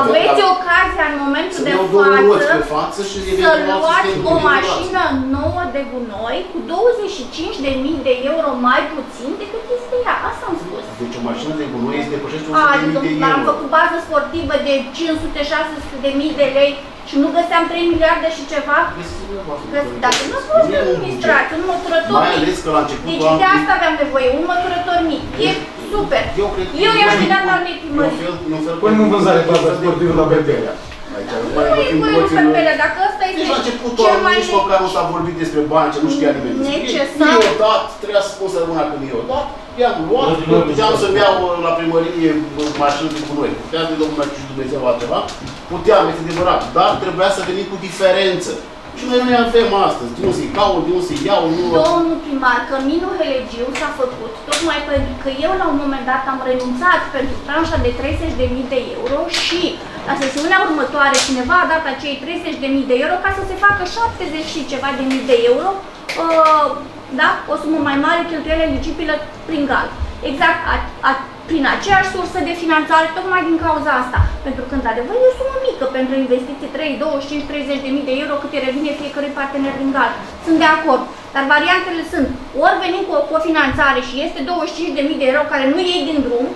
Aveți ocazia în momentul Să de iau două roți pe față față și să eventual luați sistemul o de ventilație. mașină nouă de gunoi cu 25.000 de euro mai puțin decât este ea. Asta am spus. Deci o mașină de gunoi este depășește A, 100.000 de domnule, am euro. făcut bază sportivă de 500-600 de mii de lei și nu găseam 3 miliarde și ceva. Că, dacă nu fost Nu e un administrat, un măturător Mai mic. ales că la începutul Deci de anului- asta aveam nevoie, un măturător mic. E super. Eu cred că Eu e i-aș un- fi dat la altei e un primării. fel- e un fel- Punem în vânzare baza sportivă la Betelea. Aici, Nu mai e vorbim voie puțin- nu pe dacă ăsta este Deci la începutul cel anului mai nici măcar nu s-a vorbit despre bani, ce nu știa nimeni. despre ei. necesar. Mi-o dat, trebuia să spun să rămână când mi-o dat. I-am luat, Răzgână, puteam răzgână. să-mi iau la primărie mașini cu noi. Puteam să-i dăm una și Dumnezeu altceva. Puteam, este adevărat. Dar trebuia să venim cu diferență. Și noi nu ne avem astăzi. De unde să-i caut, de unde să-i iau, nu... Domnul primar, Căminul Helegiu s-a făcut tocmai pentru că eu la un moment dat am renunțat pentru tranșa de 30.000 de euro și la sesiunea următoare cineva a dat acei 30.000 de euro ca să se facă 70 și ceva de mii de euro, uh, da? O sumă mai mare, cheltuielă eligibilă prin gal. Exact a, a, prin aceeași sursă de finanțare, tocmai din cauza asta. Pentru că, într-adevăr, e o sumă mică pentru investiții 3, 25, 30 de mii de euro cât îi revine fiecărui partener din gal. Sunt de acord. Dar variantele sunt, ori venim cu o cofinanțare și este 25 de mii de euro care nu iei din drum,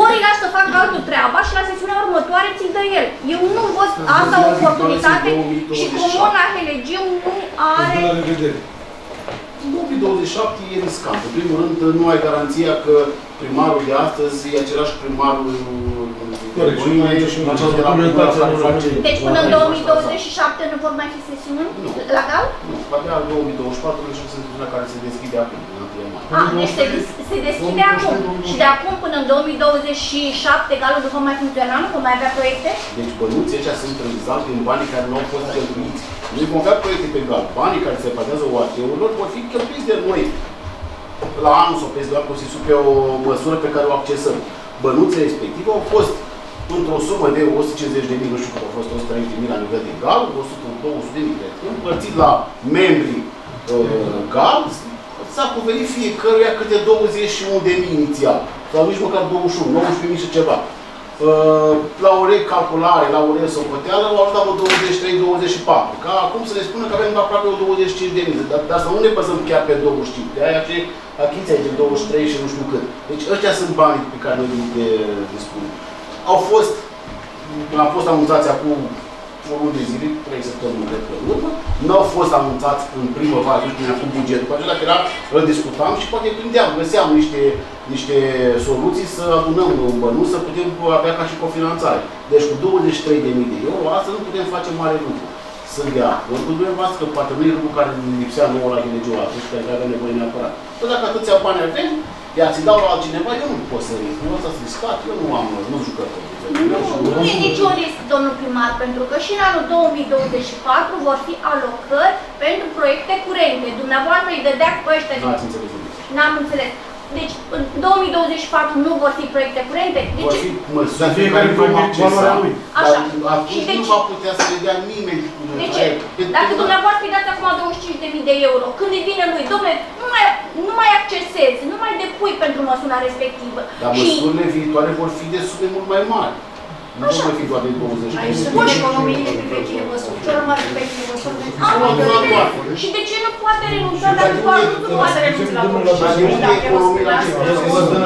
ori îi lași să facă altul treaba și la sesiunea următoare ți-l dă el. Eu nu văd asta o oportunitate și Comuna Helegiu nu are... La revedere. 2027 e riscant. În primul rând, nu ai garanția că primarul de astăzi e același primarul Corect, și nu ai și la în cel de la documentația primul care nu face... rămâne. Deci până în 2027 nu vor mai fi sesiuni Nu. la gal? Nu, abia în 2024 deci sunt sesiunea care se deschide acum, în 1 mai. A, deci se, des- se deschide acum. Și de acum până în 2027 galul nu va mai funcționa, nu vom mai avea proiecte? Deci bănuții ăștia sunt realizați din banii care nu au fost cheltuiți. Noi vom avea proiecte pe gal. Banii care se bazează OAT-urilor vor fi cheltuiți de noi la anul sau peste doar consisul pe o măsură pe care o accesăm. Bănuțele respective au fost într-o sumă de 150 de mii, nu știu cât au fost 130 de mii la nivel de gal, 100, 200 de mii, cred. împărțit la membrii uh, gal, s-a cuvenit fiecăruia câte 21 de mii inițial, sau nici măcar 21, 19 mii și ceva. Uh, la o recalculare, la o resocoteală, au ajuns la 23-24. Ca acum să ne spună că avem aproape o 25 de mii. Dar, dar să nu ne bazăm chiar pe 25. De aia ce achiziția e de 23 și nu știu cât. Deci ăștia sunt banii pe care noi le dispunem. Au fost, am fost anunțați acum o lună de zile, trei săptămâni de pe urmă, nu au fost anunțați în primăvară, atunci când a făcut bugetul. Poate dacă era, îl discutam și poate prindeam, găseam niște, niște soluții să adunăm în bănuț, să putem avea ca și cofinanțare. Deci cu 23.000 de euro, astăzi nu putem face mare lucru. Sunt de acord cu dumneavoastră că poate nu e lucru care ne lipsea nouă la Ghilegiu atunci, care avea nevoie neapărat. Păi dacă atâția bani avem, iar ți dau la altcineva, eu nu pot să risc. Nu ăsta să riscat, eu nu am, nu jucător. Nu, nu e niciun risc, domnul primar, pentru că și în anul 2024 vor fi alocări pentru proiecte curente. Dumneavoastră îi dădeați pe ăștia Nu din... ați înțeles nimic. N-am înțeles. Deci, în 2024 nu vor fi proiecte curente? De Vor ce? fi măsuri Dar pe fiecare care vom proiect accesa, valoarea lui. Așa. dar atunci Și de nu ce? va putea să le dea nimeni. De ce? Dacă dumneavoastră îi dați acum 25.000 de euro, când îi vine lui, domnule, nu mai, nu mai accesezi, nu mai depui pentru măsura respectivă. Dar și măsurile viitoare vor fi de sume mult mai mari. Nu vor mai fi doar de 20 de Aici mii. sunt economiile pe vechile măsuri. Cel mai vechile măsuri. A, Nu, uite, nu, bine. nu. Și de ce nu poate renunța Și dacă dacă doar nu e- nu poate renunța la Domnul tot? Dar de unde e economia la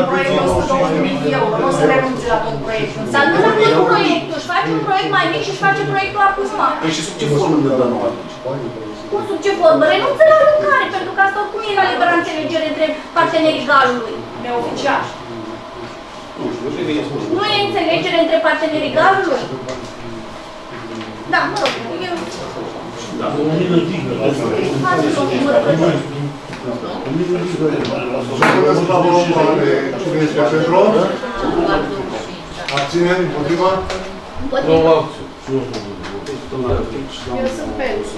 Un proiect de 120.000 de euro, nu o să renunțe la tot proiectul. Dar nu la tot proiectul, își face un proiect mai mic și își face proiectul acum. Păi și sub ce formă ne dă nouă atunci? Cum sub ce formă? Renunță la aruncare, pentru că asta oricum e la libera înțelegere între partenerii galului. Neoficial. Nu știu, eu cred că e spus. Nu e înțelegere între partenerii galului? Da, mă rog, eu Da. O mină tigă. faceți o mărăcătură. O mină tigă. Supuneți la votare. Cine este pentru? Abțineri, împotriva? Vreau acțiu. Și eu sunt Eu sunt pentru.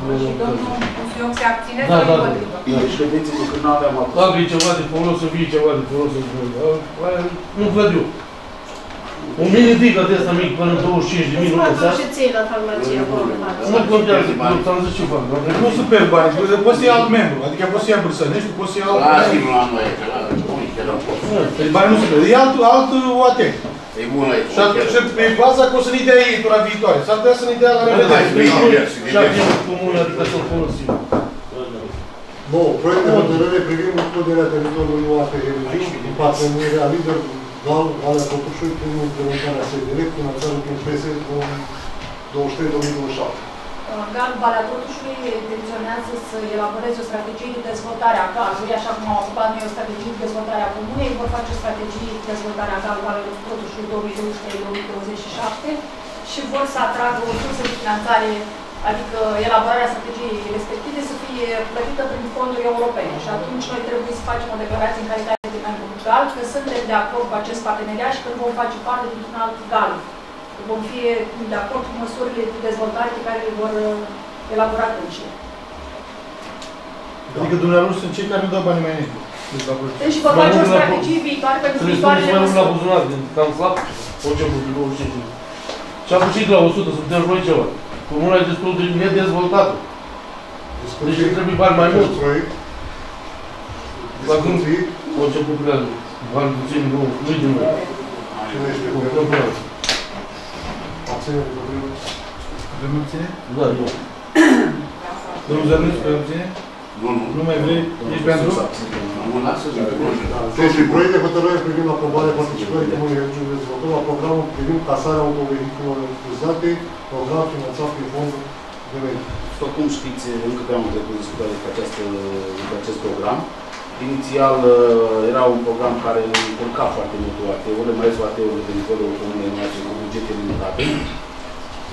Eu Cruz, bă, și Și domnul Pusioc se abține Da, sau da, împotrivă? Deci vedeți-vă că nu aveam acum. Dacă e ceva de folos, să fie ceva de folos. să fie. Aia Nu văd eu. Un mini tigă de ăsta mic până în 25 de mii, nu Fac lăsați? și ții la farmacie acolo. Nu contează, eu ți-am zis ceva. Nu sunt pe bani, poți să iei alt membru, adică poți să iei Brăsănești, poți să iei alt Lasă-i la noi, că la noi, că nu pot. Deci bani nu se pierd. E alt, alt OAT. E bună, e Și atunci, pe baza că o să ne dea ei tura viitoare. S-ar putea să ne dea la revedere. Și avem comună, adică să-l folosim. Nu, proiect de hotărâre privind includerea teritoriului UAP Religiu în parteneriat lider Gal, Valea Cotușului prin implementarea SDL, finanțare prin PS 2023-2027. GAL Valea Totușului intenționează să elaboreze o strategie de dezvoltare a GAL-ului, așa cum am ocupat noi o strategie de dezvoltare a comunei, vor face o strategie de dezvoltare a GAL Valea Totușului 2023-2027 și vor să atragă o sursă de finanțare, adică elaborarea strategiei respective să fie plătită prin fonduri europene. Și atunci noi trebuie să facem o declarație în calitate de membru GAL, că suntem de acord cu acest parteneriat și că nu vom face parte dintr-un alt GAL vom fi de acord cu măsurile de dezvoltare pe care le vor uh, elabora atunci. Adică dumneavoastră sunt cei care nu dau bani mai înainte. Deci vor face o strategie viitoare pentru viitoarele Trebuie să mai mult la măsuri. buzunar, din cam slab, orice lucru, 25. Și am făcut la 100 să putem noi ceva. Comuna e destul de nedezvoltată. Deci îmi trebuie bani mai mulți. Proiect. La cum Discuții. au început prea bani puțini, nu, nu-i din noi. Cine este Cu pentru? probleme. Abținere împotrivă? Vrem obține? Da, eu. Domnul Zărnescu, vrei obține? Nu, nu. Nu mai vrei? Ești pentru? Nu, lasă-ți Deci, proiect de hotărâre privind aprobarea participării Comunei Regiunii de Dezvoltare la programul privind casarea autovehiculelor uzate, program finanțat prin fondul de mediu. După cum știți, încă pe anul trecut discutat despre, această, despre acest program. Inițial uh, era un program care încurca foarte mult UAT-urile, mai ales UAT-urile de nivelul comunei noastre cu bugete limitate,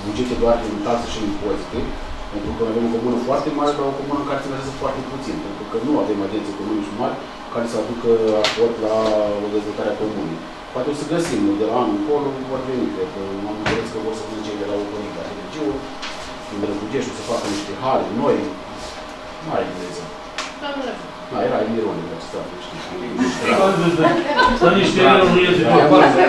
bugete doar din taxe și impozite, pentru că avem o comună foarte mare, dar o comună care finanțează foarte puțin, pentru că nu avem agenții comune și mari care să aducă aport la o dezvoltare a comunei. Poate o să găsim de la anul încolo, vor veni, cred că am înțeles că vor să vină cei de la autoritatea regiunii, când Răzbugești o să facă niște hale noi, mare engleză. Da, era ironic acesta, știi. Dar nici terenul nu este de o parte.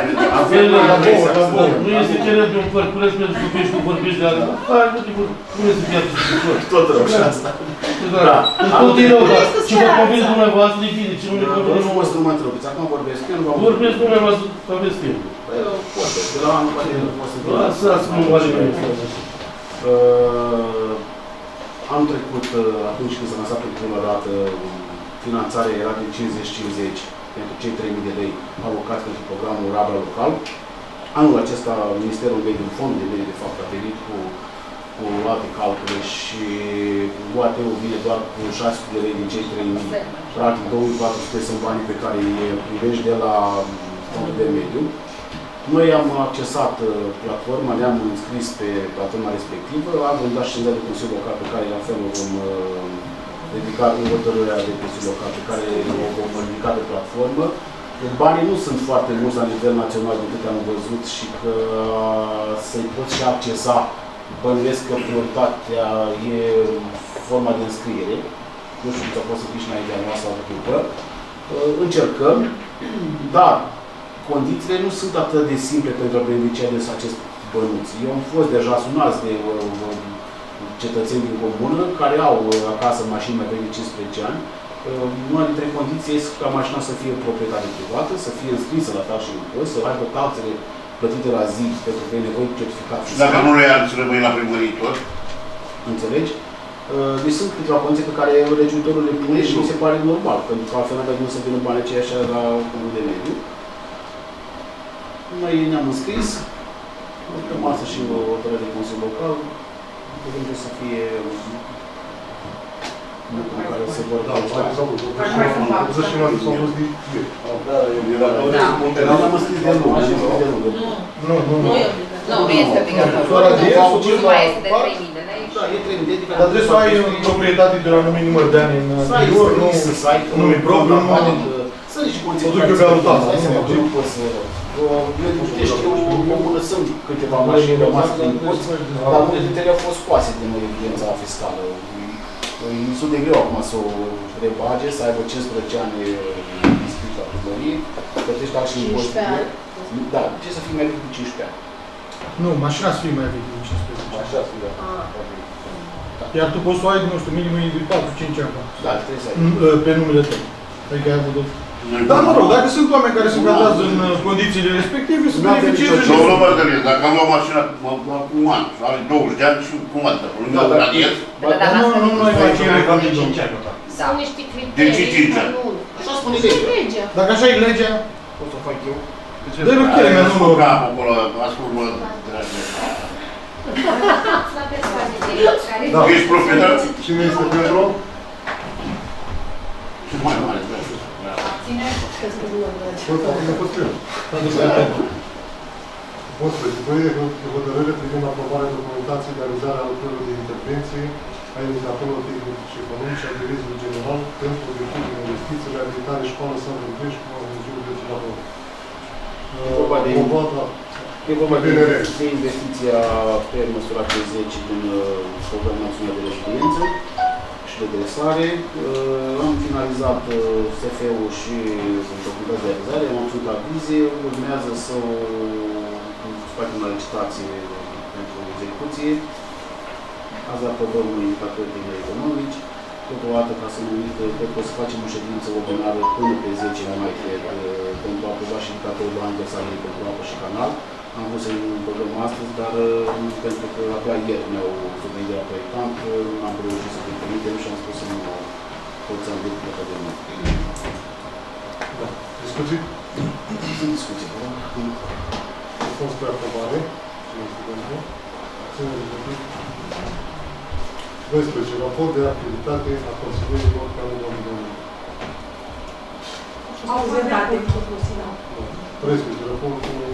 Terenul la două, la două. Nu este teren de un părculeț pentru că tu ești cu vorbești de alea. Hai, nu te nu este viață de ușor. Tot rău și asta. Da. Tot e rău, dar ce vă convins dumneavoastră e bine, ce nu ne Nu convine frumos să nu mă întrerupiți, acum vorbesc. Eu, nu v-am Vorbesc dumneavoastră, aveți timp. Păi, poate, de la anul poate nu pot să vă Lăsați mă mare Uh, Anul trecut, uh, atunci când s-a lansat pentru prima dată, finanțarea era de 50-50 pentru cei 3.000 de lei alocați pentru programul Rabla local. Anul acesta, Ministerul Mediului, Fondul de Mediu, de fapt, a venit cu, cu alte calcule și UAT-ul vine doar cu 600 de lei din cei 3.000. Practic, 2.400 sunt banii pe care îi privești de la Fondul de Mediu. Noi am accesat uh, platforma, ne-am înscris pe platforma respectivă, am dat și de Consiliul Local pe care la fel o vom uh, ridica în hotărârea de Consiliul Local pe care o vom ridica pe platformă. Banii nu sunt foarte mulți la nivel național de câte am văzut și că uh, să-i poți și accesa, bănuiesc că prioritatea e forma de înscriere. Nu știu dacă poate să fii și înaintea noastră la după. Încercăm, (clears throat) dar condițiile nu sunt atât de simple pentru a beneficia de acest bănuț. Eu am fost deja sunați de uh, uh, cetățeni din comună care au uh, acasă mașini mai vechi de 15 ani. Uh, una dintre condiții este ca mașina să fie proprietate privată, să fie înscrisă la taxe și impozit, să aibă taxele plătite la zi, pentru că e nevoie de certificat Și dacă nu le ia, să rămâi la primărie tot? Înțelegi? Uh, Deci sunt câteva condiții pe care legiuitorul le pune și mi se pare normal, pentru că altfel nu nu să vină banii aceia așa la comunul de mediu. Noi ne-am înscris, urmăm asta și o hotărâre de Consiliul Local, vedem ce să fie lucru în care se vor Da, da, mai s-au văzut. Am văzut și mai s-au văzut din ieri. Dar n-am înscris de luni, am înscris de luni. Nu, nu, nu. Nu, nu este obligatoriu. Doar Nu, adică nu succes mai la este de part. 3.000 de lei. Da, e 3 de Dar trebuie să ai o proprietate de la un anumit număr de ani în Să ai anterior, nu să să ai nume propriu, nu... Sunt niște condiții. O duc eu pe altul, Hai să nu mă merge. nu pot să... Eu din câte știu, comună sunt câteva mașini rămase din impost, dar multe dintre ele au fost scoase din evidența fiscală. Îi sunt de greu acum să o rebage, să aibă 15 ani inscris la primărie, plătești taxe și 15 impozite. ani. Da, ce să fii mai vechi de 15 ani. Nu, mașina să fie mai veche de 15. Așa să fie. Iar tu poți să o ai, nu știu, minimum de 4-5 ani. Da, trebuie să ai. N- Pe numele tău. Adică ai avut o Dar mă rog, dacă sunt oameni care se gradează în uh, condițiile respective, să Nu avem beneficieze nicio și Domnul Mărgălin, dacă am luat mașina mă, mă, cu un an și are 20 de ani și cum adică, pe lângă Da, da. radiez, Dar nu, nu noi mai cere ca din domnul. Da. Sunt niște criterii. De ce cinci ani? nu. Așa spune Sunt legea. legea. Dacă așa e legea, Pot să fac eu? dă-i o cheme, nu cu lor. capul acolo, ascult mă, dragi. La persoane de care... Da. Ești proprietar? Cine este pentru? Și mai mare, dragi. Păi, poate că fost eu. 11. Proiect de hotărâre privind aprobarea documentației de realizare a lucrărilor de intervenție a indicatorilor tehnice și economice a Direcției General pentru obiectivul de investiții, reabilitare, școală, sat de grești, cu Muzeul de Tilavor. vorba de- Povada, E vorba de, PNR. de investiția pe măsura pe 10 din uh, Programul Național de Reziliență și redresare. Uh, am finalizat uh, SF-ul și documentul de realizare, am obținut avize, urmează să să facem la licitație pentru execuție. Azi aprobăm indicatorii de economici. Totodată, ca să nu uit, cred că o să facem o ședință ordinară până pe 10 mai cred, uh, pentru a aproba și indicatorul de aniversare pentru apă și canal. Am vrut să-i băgăm astăzi, dar uh, pentru că abia ieri mi-au venit de la proiectant, uh, nu am reușit să-i permitem și am spus să nu forțăm de pe de mult. da. Discuții? Sunt discuții, vă rog. A fost pe aprobare. Cine este pentru? Ține de votul. 12. Raport de activitate a Consiliului pe anul 2020. Auzitate. 13. Raportul,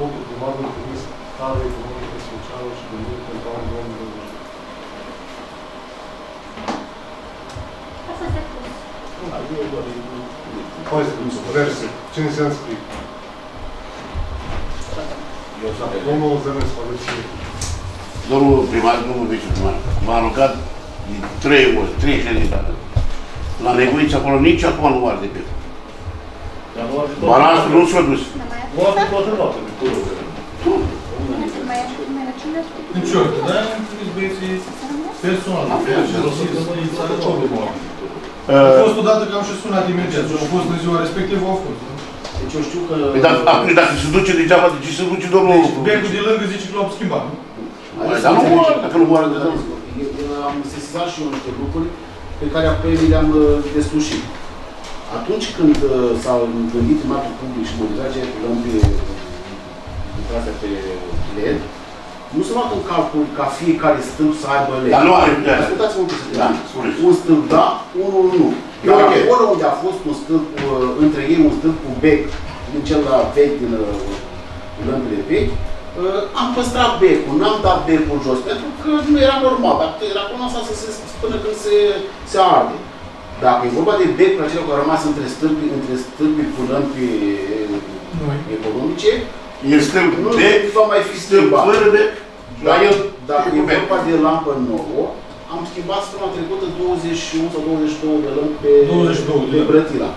raportul primarului privind starea economică, socială și de mediu pentru anul 2020. A fost depus. Da, eu doar e- 14. Verse. Cine se înscrie? Eu sunt pe Domnul Zănescu, aveți Domnul primar, domnul viceprimar, m-a rugat de trei ori, trei ședințe. La neguiți acolo, nici acum nu arde pe. Balansul nu s-a dus. Nu mai Nu am toată noaptea. Nu mai mai la cine Nici ori, da? Am trimis băieții personal. A fost odată că am și sunat imediat. Și au fost în ziua respectivă, au fost. Deci eu știu că... Păi dar atunci dacă se duce degeaba, de ce se duce domnul? Deci, becul de lângă zice că l-au schimbat, nu? Păi, Dar nu moară, dacă nu moară de dăm. Eu- eu Am sesizat și eu niște lucruri pe care apoi mi le-am uh, deslușit. Atunci când uh, s-a gândit primatul public și mobilizația de lămpi intrate pe LED, nu s-a luat în calcul ca fiecare stâlp să aibă LED. Dar nu are de Ascultați-mă un pic. Da, spuneți. Un stâlp da, unul nu. E Dar ok. acolo unde a fost un stâlp, uh, între ei un stâlp cu bec, din cel la vechi, din uh, lămpile vechi, uh, am păstrat becul, n-am dat becul jos, pentru că nu era normal. Dacă era acolo, asta să se până când se, se arde. Dacă e vorba de becul acela care a rămas între stâlpi, între stâlpi cu lămpi Noi. economice, Este nu de va mai fi stâlp schimbat. fără de... La el, Dacă cu e bec. vorba de lampă nouă, am schimbat săptămâna trecută 21 sau 22 de lămpi pe, 22 de pe lămpi. Brătila.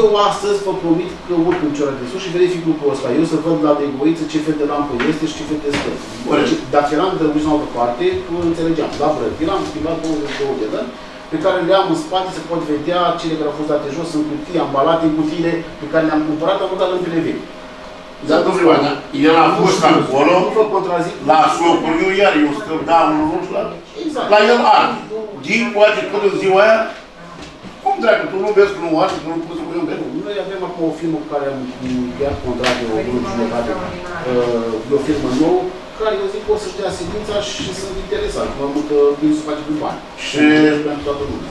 Eu astăzi vă promit că urc în cioara de sus și verific lucrul ăsta. Eu să văd la negoiță ce fel de lampă este și ce fel de stă. Corect. Deci, Dacă eram de în altă parte, înțelegeam. La Brătila am schimbat 22 de lămpi pe care le am în spate, se pot vedea cele care au fost date jos în cutii, ambalate în cutiile pe care le-am cumpărat, am dat lămpile vechi. Dar nu vreau, dar el a fost acolo, Nu vă contrazic. la socul meu, iar eu stăm, da, unul nu știu, la... Exact. La el arde. Din poate până în ziua aia, cum dracu, tu nu vezi că nu arde, că nu poți să pui un bec? Noi avem acum o firmă cu care am încheiat contract de o lună jumătate. Uh, E o firmă nouă, care eu zic că o să-și dea sedința și sunt interesat. Mă mult că din să face cu bani. Și- pentru toată lumea.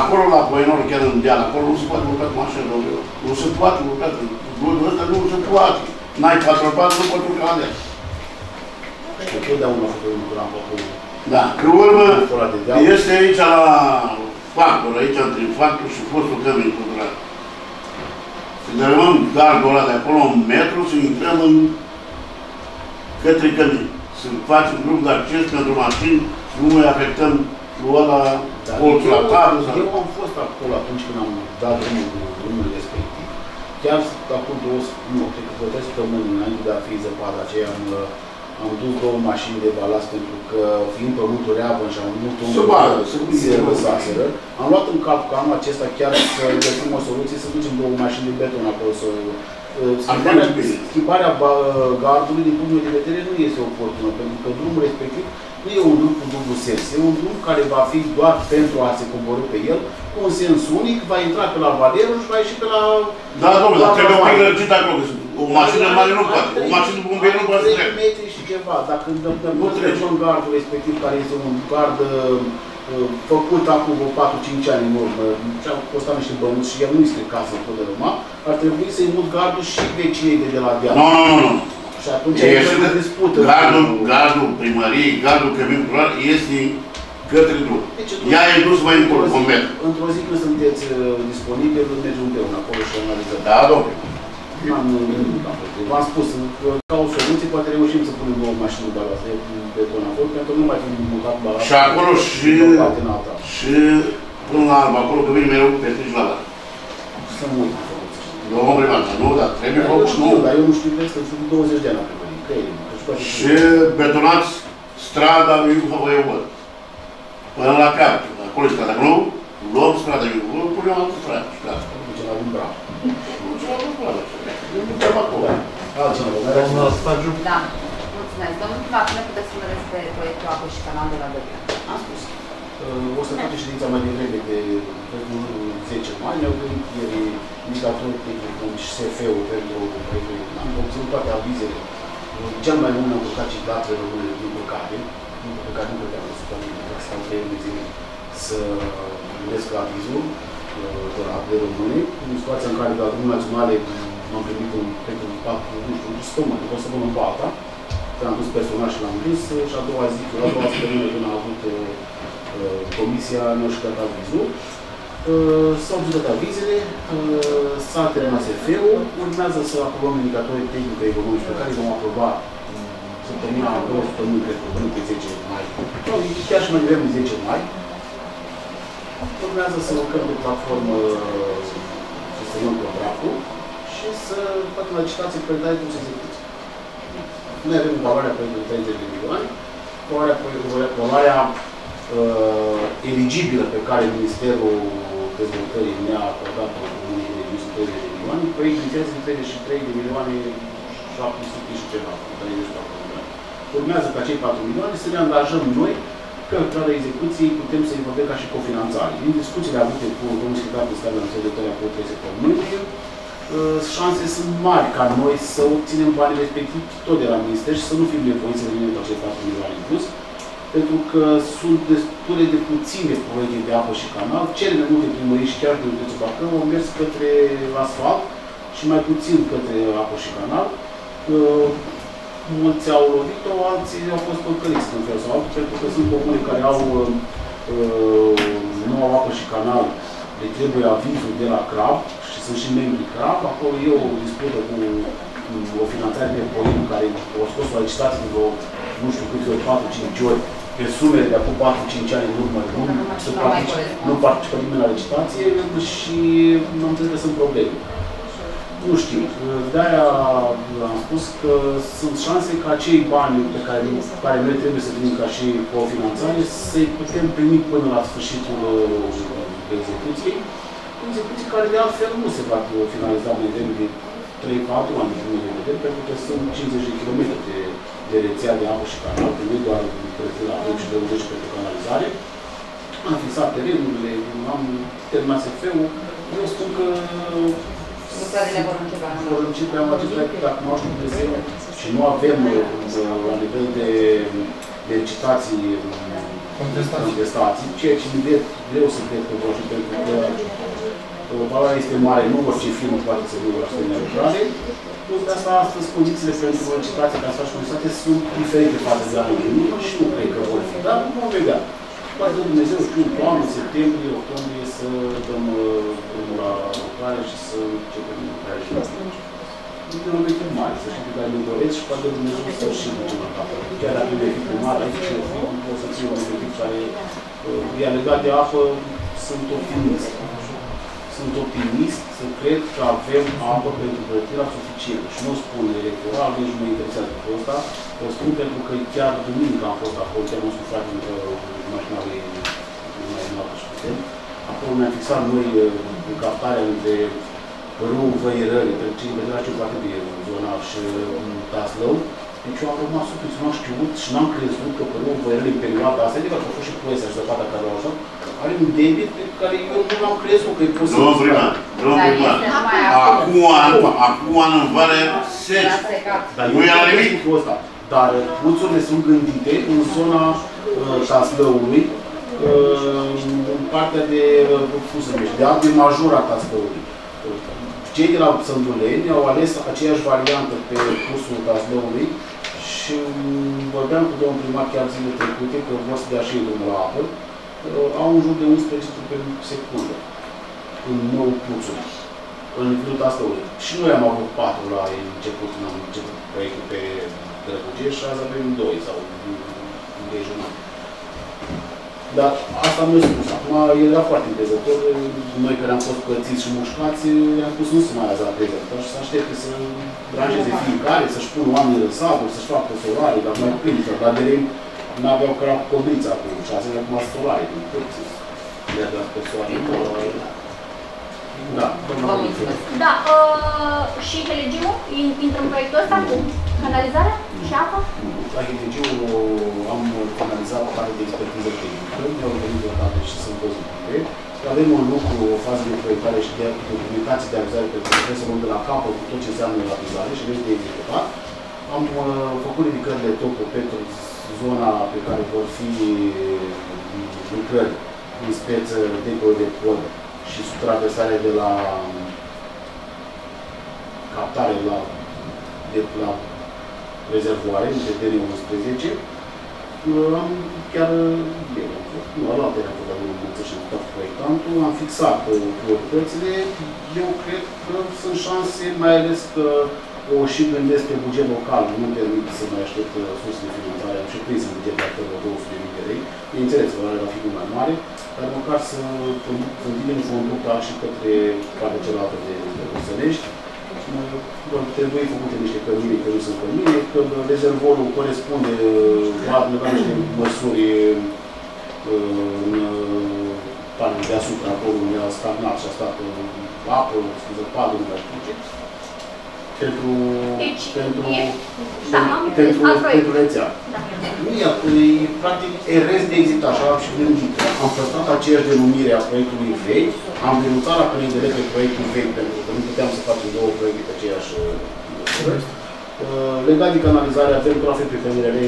Acolo la Boinor, chiar în deal, acolo nu se poate urca cu mașină, domnule. Nu se poate urca, bludul ăsta nu se poate. N-ai 4 4 nu poți urca la deal. Și totdeauna a făcut lucrul am făcut. Da, pe urmă, Ăla de deal. este aici la factor, aici între factor și fostul cămin cultural. Să dărâmăm gardul ăla de acolo un metru, să intrăm în către cămin. Să facem drum de acces pentru mașini, să nu mai afectăm lui ăla Dar colțul la eu- tabă sau... Eu am fost acolo atunci când am dat drumul cu drumul respectiv. Chiar acum două, nu, cred că vreo trei săptămâni înainte de a fi zăpada aceea, am, am dus două mașini de balast pentru că fiind pământul reavă și am mult un Se bagă, se se lăsaseră. Am luat în cap că anul acesta chiar să găsim o soluție să ducem două mașini de beton acolo să uh, Schimbarea, schimbarea ba- gardului din punctul meu de vedere nu este oportună, pentru că drumul respectiv nu e un drum cu dublu sens, e un drum care va fi doar pentru a se coborâ pe el, cu un sens unic, va intra pe la Valero și va ieși pe la... Da, domnule, la dar trebuie o Brahmani. pic lărgită acolo. că O mașină mare nu poate. O mașină de bombier nu poate să 3 treacă. metri și ceva. Dacă dăm, dăm, Nu nu trece. trecem în gardul respectiv, care este un gard uh, făcut acum vreo 4-5 ani în urmă, ce a costat niște bănuți și el nu este casă tot de răma, ar trebui să-i mut gardul și vecinii de, de la deal. Nu, nu, nu, nu. Și atunci Este intrăm în dispută. Gardul, gardul primăriei, gardul cămin rural este către drum. Deci, Ea e dus mai încolo, într-o zi- complet. Într-o zi când sunteți uh, disponibili, mergem împreună acolo și analizăm. Da, domnule. N-am nimic împotrivă. V-am spus, că ca o soluție, poate reușim să punem două mașini de balast de beton acolo, pentru că nu mai fi mâncat balast. Și acolo și, din o parte în alta. și până la alb, acolo că vine mereu petrici la la. Să mă uit. Domnul primar, nu, dar trebuie Eu făcut și știu, nu. dar eu nu știu, cred că sunt 20 de ani la primărie. Crede-mă, că și poate Și betonați strada lui Iuha Voievod. Până la Carpi. Acolo e strada. Dacă nu, luăm strada lui Iuha, punem altă stradă. strada. duce la un brav. Nu ce la altă stradă. Nu putem acolo. Altcineva, mai Doamna era Stagiu. Da, mulțumesc. Domnul primar, ne puteți spune despre proiectul apă și canal de la Dăbia? Am spus. Uh, O să facem ședința mai devreme de cred că, în 10 mai. Ne-au venit ieri indicatorul tehnic și SF-ul pentru proiectul. Am obținut toate avizele. Uh, Cel mai mult ne-am blocat și datele române din blocare. Din păcate nu puteam să stau să stau trei ani de zile să primesc avizul uh, de la de române. În situația în care de la drumul naționale am primit un, cred că un patru, nu știu, un săptămână, o săptămână în alta. Că am dus personal și l-am prins uh, și a doua zi, a doua săptămână când a avut uh, uh, comisia, nu știu dat avizul. Uh, S-au judat avizele, uh, s-a terminat SF-ul, urmează să aprobăm indicatorii tehnică economici pe care vom aproba mm, săptămâna, două săptămâni, cred că până pe 10 mai. Sau chiar și mai devreme 10 mai. Urmează să lucrăm pe platformă, să semnăm contractul și să facem la licitație predare cum se execuție. Noi avem valoarea proiectului 30 de milioane, valoarea, proiectului- valoarea uh, eligibilă pe care Ministerul Dezvoltării ne-a acordat-o în comunii de 130 de milioane, proiectul inițiază 33 de milioane 700 și ceva, 34 de milioane. Urmează ca cei 4 milioane să ne angajăm noi că în perioada execuției putem să-i vorbim ca și cofinanțare. Din discuțiile avute cu domnul secretar de stat de la Secretarea cu trei săptămâni, uh, șanse sunt mari ca noi să obținem banii respectivi tot de la minister și să nu fim nevoiți să venim cu acele 4 milioane în plus, pentru că sunt destule de puține proiecte de apă și canal, cele mai multe primării și chiar de județul Bacău au mers către asfalt și mai puțin către apă și canal. Uh, Mulți au lovit-o, alții au fost păcăliți în fel sau altul, pentru că sunt comune care au uh, uh, nu au apă și canal, le trebuie avizul de la CRAB și sunt și membri CRAB, acolo e o dispută cu, cu o finanțare de POIM care a scos o licitație de vreo, nu știu câte ori, 4-5 ori, pe sume de acum 4-5 ani în urmă, nu, se participă, nu participă nimeni la licitație și am înțeles că sunt probleme. Nu știu. De-aia am spus că sunt șanse ca acei bani pe care, care noi trebuie să primim ca și cofinanțare să-i putem primi până la sfârșitul uh, execuției. Execuții care de altfel nu se va finaliza mai devreme de 3-4 ani din punct de vedere, pentru că sunt 50 de km de, de rețea de apă și canal, că nu e doar de la 20 și de 80 pentru canalizare. Am fixat terenurile, am terminat SF-ul. Eu spun că Lucrările vor începe anul vor începe anul acesta, dacă nu știu Dumnezeu, și nu avem uh, la nivel de, de licitații uh, Contestații. contestații, ceea ce mi e greu să cred că vor fi, pentru că uh, valoarea este mare, nu orice firmă poate să vină la asemenea lucrare. Plus de asta, astăzi, condițiile pentru licitație ca să faci contestație sunt diferite față de anul trecut și nu cred că vor fi, dar vom vedea. Poate Dumnezeu știu, în toamnă, septembrie, octombrie, să dăm uh, drumul la lucrare și să începem lucrarea și asta. E un obiectiv mare, să știi pe care îl doresc și poate Dumnezeu să și ducem la capăt. Chiar dacă nu fi primar aici și o să fie un obiectiv care uh, e legat de apă, sunt optimist. Sunt optimist să cred că avem apă pentru plătirea suficientă. Și nu spun electoral, nici nu mă interesează cu asta. O spun pentru că chiar duminică am fost acolo, chiar nu suflat în mașinare mai înaltă și putem. Acolo ne-am fixat noi uh, captarea între râul Văierării, pentru cei care știu foarte bine zona și uh, Taslău. Deci eu am rămas surprins, nu am știut și n-am crezut că pe râul Văierării în perioada asta, adică a fost și ploieța și zăpada care au ajuns, are un debit pe care eu nu l-am crezut că e posibil. Domnul primar, domnul Dar primar, este numai acum an, acum an în vară era sec. Era secat. Dar Nu eu era am nimic. lucrul ăsta. Dar puțurile sunt gândite în zona uh, Taslăului, uh, în partea de, uh, cum se numește, de arde major a Taslăului. Cei de la Sânduleni au ales aceeași variantă pe cursul Taslăului și um, vorbeam cu domnul primar chiar zilele trecute că vor să dea și ei drumul la apă. Uh, Au în jur de 11 litri pe secundă în nou puțuri în nivelul Taslăului. Și noi am avut patru la început, când am început proiectul pe Drăgugeș și azi avem doi sau un de jumătate. Dar asta nu e spus. Acum el era foarte întrezător. Noi care am fost călțiți și mușcați, le-am spus nu se mai azi la prezentător și să aștepte să branșeze fiecare, să-și pună oamenii în saburi, să-și facă solare, dar mai prinde. Dar de rei n-aveau că era cobrița acum și azi acum solare din călțiți. Le-a dat pe soare. Da, Vă mulțumesc. Da, uh, și Helegimul in- intră în proiectul ăsta cu canalizarea și apă? La Hidrigiu am finalizat o parte de expertiză tehnică, mi-au venit o dată și sunt pozitive. Avem un lucru, o fază de proiectare și de documentație de avizare pe care trebuie să luăm de la capăt cu tot ce înseamnă lapizare și deci de executat. Am uh, făcut ridicările topul pentru zona pe care vor fi lucrări în speță dincolo de pod și supraversare de la captare la, de la rezervoare, între DN11. Am chiar eu am fost, nu, la alte am fost la Dumnezeu și am stat proiectantul, am fixat uh, prioritățile. Eu cred că sunt șanse, mai ales că o și gândesc pe buget local, nu îmi permit să mai aștept uh, surse de finanțare, am și prins în buget la acolo 200 de mii de lei. Bineînțeles, valoarea va fi mult mai mare, dar măcar să continuăm conducta și către partea cealaltă de, de Rusănești, vor trebui făcute niște cămine, că nu sunt cămine, că rezervorul corespunde, va avea niște măsuri uh, în uh, partea deasupra, acolo unde a stagnat și a stat în apă, zăpadă, nu mai știu ce. Pentru, Deci, pentru, e- da, am înțeles, pentru, alt proiect. pentru rețea. Da. Nu e, e practic erez de exit, așa am și gândit. Am păstrat aceeași denumire a proiectului vechi, am renunțat la PNDL pe proiectul vechi, pentru că nu puteam să facem două proiecte pe aceeași măsură. Uh, Legat de canalizare, avem trafic pe PNRL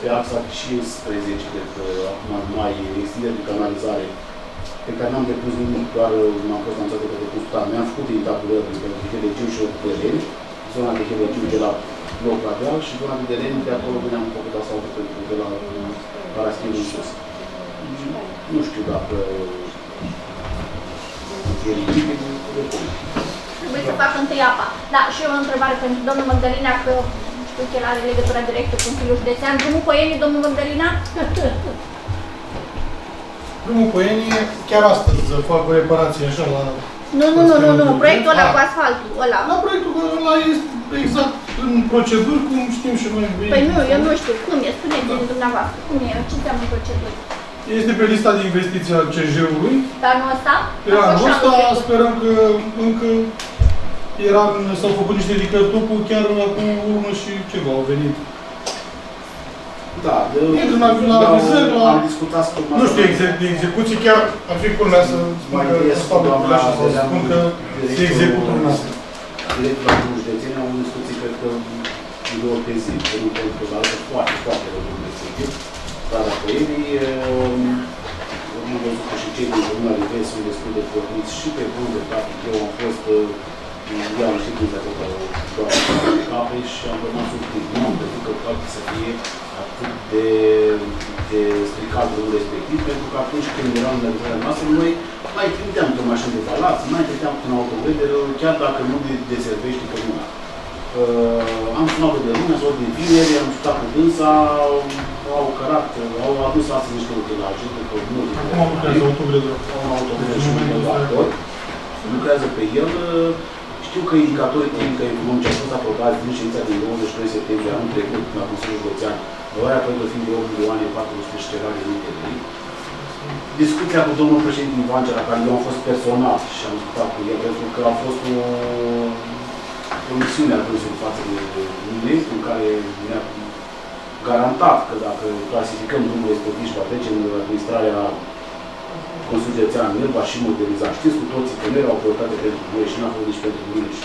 pe axa 15, cred că acum în mai, extindere de canalizare pe care n-am depus nimic, doar uh, m-am fost anunțat de consultant. Mi-am făcut intabulări pentru Helegiu și Ortoleni, zona de Helegiu de la loc la deal și zona de Deleni, de acolo unde am făcut asfaltul pentru de la Paraschiv în sus. Nu știu dacă e ridic, Trebuie să facă întâi apa. Da, și eu o întrebare pentru domnul Măgdălina, că știu că el are legătura directă cu Consiliul Județean. Drumul Poienii, domnul Măgdălina? Drumul Poienie, chiar astăzi fac o reparație așa la... Nu, nu, nu, nu, nu, proiectul ăla cu asfaltul, ăla. La proiectul ăla este exact în proceduri, cum știm și noi bine. Păi nu, eu nu știu, cum e, spuneți-mi dumneavoastră, cum e, ce înseamnă procedură? Este pe lista de investiții al CJ-ului. Pe anul ăsta? Pe anul ăsta sperăm că încă era, s-au făcut niște ridicări topul chiar acum urmă și ceva au venit. Da, de, Mergem la, la da, vizări, la... am discutat cu Nu știu exact de execuții, chiar ar fi culmea să spun Mai că întâi stau cu de doamna așa să Adrian, spun că se execută în asta. Directul la Cluj de Ține, am avut discuții, cred că, de două ori pe zi, pentru că pentru că arată foarte, foarte rău în respectiv. Dar dacă ei, am văzut că și cei din Comuna Livei sunt destul de porniți și pe bun de practic. Eu am fost, iau și când acolo doar de cape și am rămas surprins. Nu am crezut că poate să fie atât de, de stricat drumul respectiv, pentru că atunci când eram în realizarea noastră, noi mai trimiteam pe mașini de balați, mai trimiteam pe un autoveder, chiar dacă nu de deservește comuna. Uh, am sunat de luni, am sunat de vineri, am stat cu dânsa, au cărat, au adus astăzi niște utilaje, pentru că nu Acum lucrează autovedul. au autoveder și un motor. lucrează pe el. Știu că indicatorii tehnică economice au fost aprobați din ședința din 22 septembrie anul trecut la Consiliul Județean, valoarea proiectului fiind de 8 milioane 400 și ceva de mii de lei. Discuția cu domnul președinte Ivancea, la care eu am fost personal și am discutat cu el, pentru că a fost o promisiune adusă față de mine, în care mi-a garantat că dacă clasificăm drumul respectiv și va trece în administrarea Consiliul Județean, el va și moderniza. Știți cu toții că nu era o prioritate pentru noi și n-a fost nici pentru mine. Și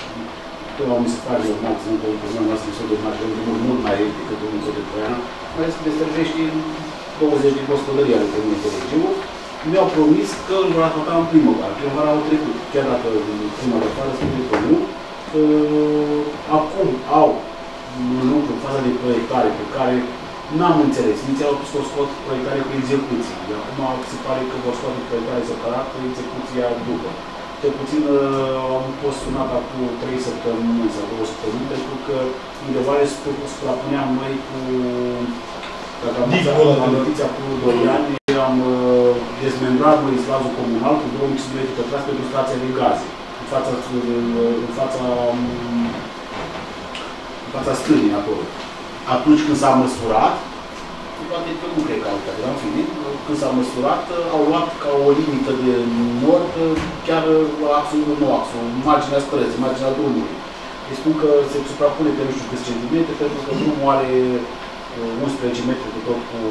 tot mi se pare normal, ținând cont că zona noastră este de mare, drumul mult mai ieftin decât drumul către Troiana, mai ales că deservește 20 de gospodării ale Comunei de Regiu, mi-au promis că îl vor asculta în primăvară. Primăvara au trecut, chiar dacă prima de afară spune că nu. Uh, acum au un lucru în faza de proiectare pe care n-am înțeles. Inițial au spus că o scot proiectare cu execuție. Acum se pare că vor scoate proiectare separat cu execuția după. Cel puțin uh, am fost sunat acum 3 săptămâni sau 2 săptămâni pentru că undeva le suprapuneam noi cu dacă am la notiția cu 2 ani, am uh, dezmembrat noi slazul comunal cu 2500 de pătrați pentru stația de gaze. În fața, în fața, în fața stânii acolo atunci când s-a măsurat, poate că nu cred că au uitat, în fine, când s-a măsurat, au luat ca o limită de nord chiar axul, nu axul, marginea străzii, marginea drumului. Îi spun că se suprapune pe nu știu câți centimetri, pentru că drumul are 11 metri cu tot cu,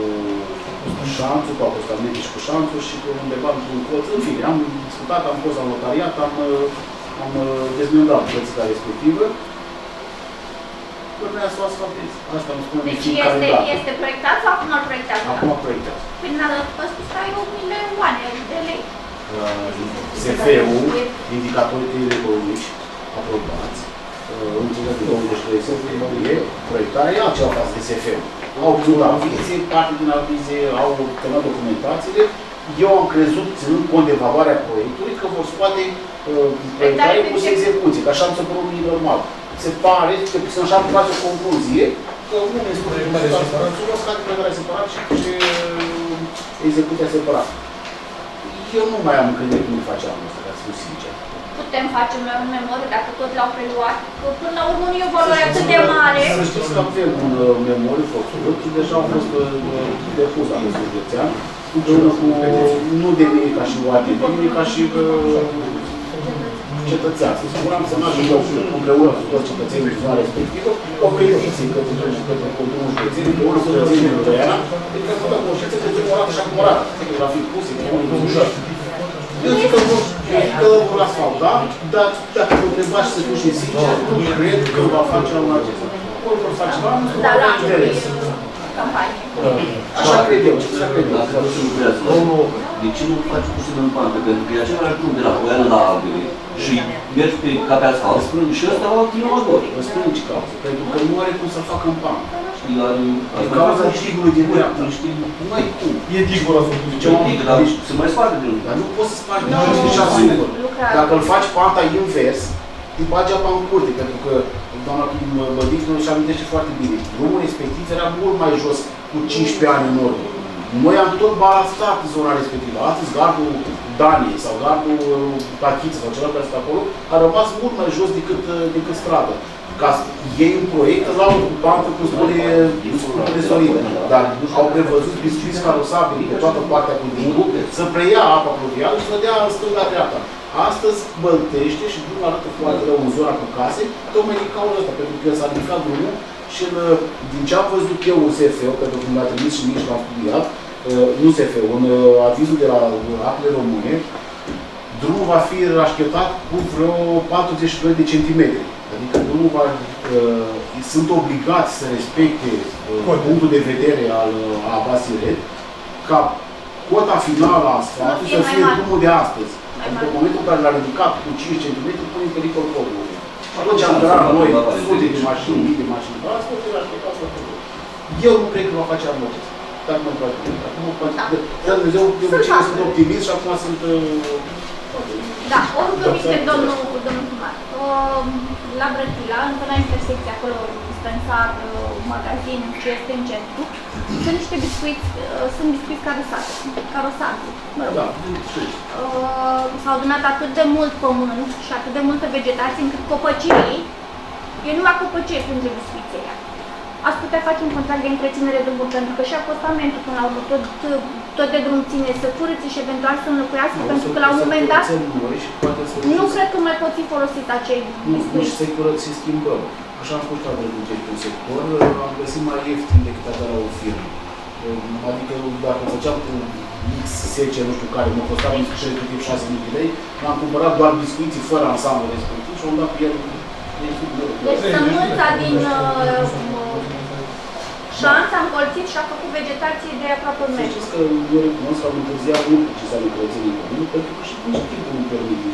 cu șanțul, cu apostamente și cu șanțul și cu undeva într-un colț. În fine, am discutat, am fost la notariat, am, am dezmembrat plățica respectivă urmează să o asfaltezi. Asta îmi spune deci este, dată. este proiectat sau acum îl proiectează? Acum proiectează. Păi a spus că ai 8 milioane de lei. Uh, SF-ul, indicatorii economici aprobați, uh, în cele de 23 septembrie, proiectarea e altceva față de SF-ul. Au obținut avize, parte din avize, au terminat documentațiile. Eu am crezut, ținând cont de valoarea proiectului, că vor scoate uh, proiectare pus execuție, că așa am să părut normal se pare, că să așa face o concluzie, că unul este plecarea separat, care plecarea separat și, și execuția separat. Eu nu mai am încredere cum face anul ăsta, ca să fiu sincer. Putem face un memorie dacă tot l-au preluat, că până la urmă nu e o valoare atât de mare. Să știți că avem un uh, memoriu făcut, deja au fost uh, depus la Consiliul Județean, împreună cu, nu de mine ca și oate, de mine ca și uh, cetățean. Să spunem să nu ajungem împreună cu toți cetățenii din zona respectivă, o petiție către către controlul județenii, împreună cu cetățenii din Tăiana, de că făcă conștiință că drumul arată așa cum arată. Va fi pus, e unul ușor. Eu zic că vor, că vor asfalta, dar dacă vă întrebați să fiu și sincer, nu cred că va face anul acesta. Ori vor face la anul, da, da, interes. Campanie. Așa cred eu, așa cred eu. Domnul, de ce nu faci puțin în bancă? Pentru că e același drum de la Poiană la Albele și mergi pe ca pe asfalt și ăsta la continuator. Vă spun ce cauză. Pentru că nu are cum să facă în bancă. Știi, are... Din cauza tigului din dreapta. Nu știi, nu ai cum. E tigul ăla făcut. Ce un tig, dar se mai sparge de Dar nu poți să faci nu, singur. Dacă îl faci panta invers, îi bagi apa în curte, pentru că doamna Bădic nu-și amintește foarte bine. Drumul respectiv era mult mai jos cu 15 ani în urmă. Noi am tot balastat zona respectivă. Astăzi gardul Daniei sau gardul Pachiță sau celălalt care este acolo a rămas mult mai jos decât, decât stradă. Ca să iei un proiect la o bancă cu spune de solidă. Dar au prevăzut biscuiți carosabili pe toată partea cu drumul să preia apa pluvială și să dea în stânga-dreapta. Astăzi băltește și drumul arată foarte rău în zona cu case, tocmai din cauza asta, pentru că s-a ridicat drumul și în, din ce am văzut eu în SF, pentru că mi-a trimis și nici l-am studiat, uh, nu SF, un uh, avizul de la apele române, drumul va fi rașchetat cu vreo 42 de centimetri. Adică drumul va, uh, sunt obligați să respecte uh, punctul de vedere al uh, Abasiret ca cota finală a asfaltului să fie drumul de astăzi. Adică în momentul în care l-a ridicat cu 5 cm, pune în pericol podul. Atunci am dat noi sute de mașini, mii de mașini, dar asta trebuie așteptat Eu nu cred că va face anul acesta. Dar nu poate. Acum poate. Dar Dumnezeu, eu sunt optimist și acum sunt da, o rugăminte, domnul, domnul primar. La Brătila, încă la intersecție, acolo, dispensar, magazin ce este în centru, sunt niște biscuiți, sunt biscuiți carosate, carosate, mă rog. Da, s-au adunat atât de mult pământ și atât de multă vegetație încât copăcirii, e numai copăcie plânge biscuițeia. Ați putea face un contract de întreținere de drum, pentru că și acostamentul până la urmă, tot, tot de drum ține să curățe și eventual să înlocuiască, pentru că la un moment dat nu cred că mai pot fi folosit acei Nu, nu biscuiți. și să-i curăți, să schimbăm. Așa am fost la reduceri pe sector, am găsit mai ieftin decât avea la o firmă. Adică dacă făceam cu X, 10, nu știu care, mă costa respectiv 6.000 de lei, am cumpărat doar biscuiții fără ansamblu respectiv și am dat pe el Deci sămânța din uh, șanț a încolțit și a făcut vegetație de aproape un Să metru. știți că eu recunosc că am întârziat mult cu ce s-a curățenii comunii, pentru că și nici timpul nu permite.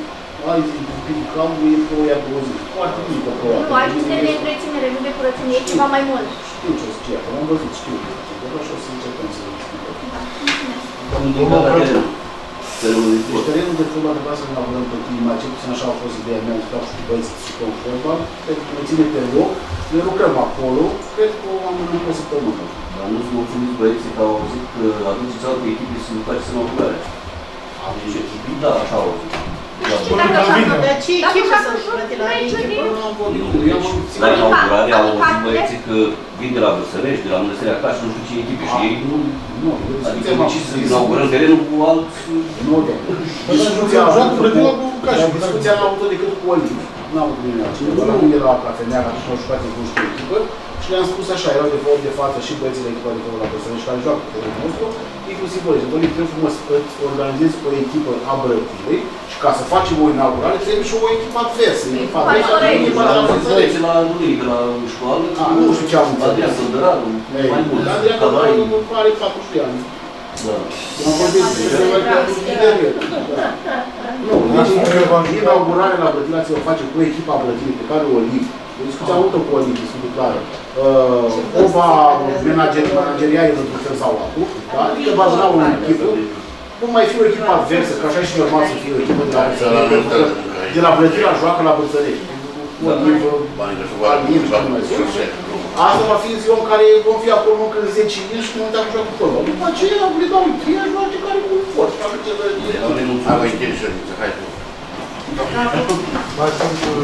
Ai zi, un pic calmul e pe o ia două zi. Foarte mică pe o Nu, aici este de întreținere, nu de curățenie, e ceva mai mult. Știu ce o să fie acolo, am văzut, știu. Dar așa o să încercăm să schimbăm. Comunicarea la teren. Terenul de Deci sport. terenul de fotbal trebuia să ne elaborăm pe clima, cel puțin așa a fost ideea mea, că și cu băieții și cu fotbal, pentru că ne ține pe loc, ne lucrăm acolo, cred că am rămâne o săptămână. Dar nu-ți mulțumiți băieții că au auzit că aduceți alte echipe să nu faceți inaugurare. Am nici echipi. Da, așa au auzit. Da. Și dacă așa, Dar ce dacă echipă așa să că plăti la meciul echipă? din... Nu am vorbit cu Deci, el, am la ținut- inaugurare au auzit Adică- băieții că vin de la Băsărești, de la Mănăstirea Caș, nu știu ce echipe și ei. Nu, nu, Adică de ce să inaugurăm terenul cu alți... Nu, da. Discuția Joacă am avut plătit la cu Bucaș. dar discuția n-am avut decât cu Oliv. N-am avut cu nimeni altcineva. La mine la cafenea, că și-au jucat cu știu echipă, și le-am spus așa, erau de fapt de față și băieții de echipa de fotbal la Băsărești care joacă cu terenul nostru, inclusiv Oliv. Oliv, trebuie frumos să organizezi o echipă a Brătilei și ca să facem o inaugurare trebuie și o echipă adversă. Echipa adversă, Băsărești. echipa de la Băsărești. Băieții la duminică la școală. A, nu știu ce am înțeles. Adrian Săldăraru, Ei, mai mult. Adrian Calai. Călăraru are 42 ani. Da. Am vorbit despre el că Nu, deci inaugurarea la Brătila se va face cu echipa Brătilei pe care o Oliv. O discuție am avut cu Oliv, destul de clară. Uh, o va manager, manageria el într-un fel sau altul, da? adică va juca o echipă. Nu mai fi o echipă adversă, că așa e și normal să fie o echipă de la Brătila. pentru că De la Brătila joacă la Bățărești. Oliv, Banii de șoboară, Alin, bani nu mai de știu. șoboară. Asta va fi în ziua în care vom fi acolo încă 10 ani și nu uităm joacă cu fotbal. După aceea, le dau cheia, joace care cu forță. Facă ce vrea. Au renunțat. Hai, mai închei ședință, hai tu. Mai sunt uh,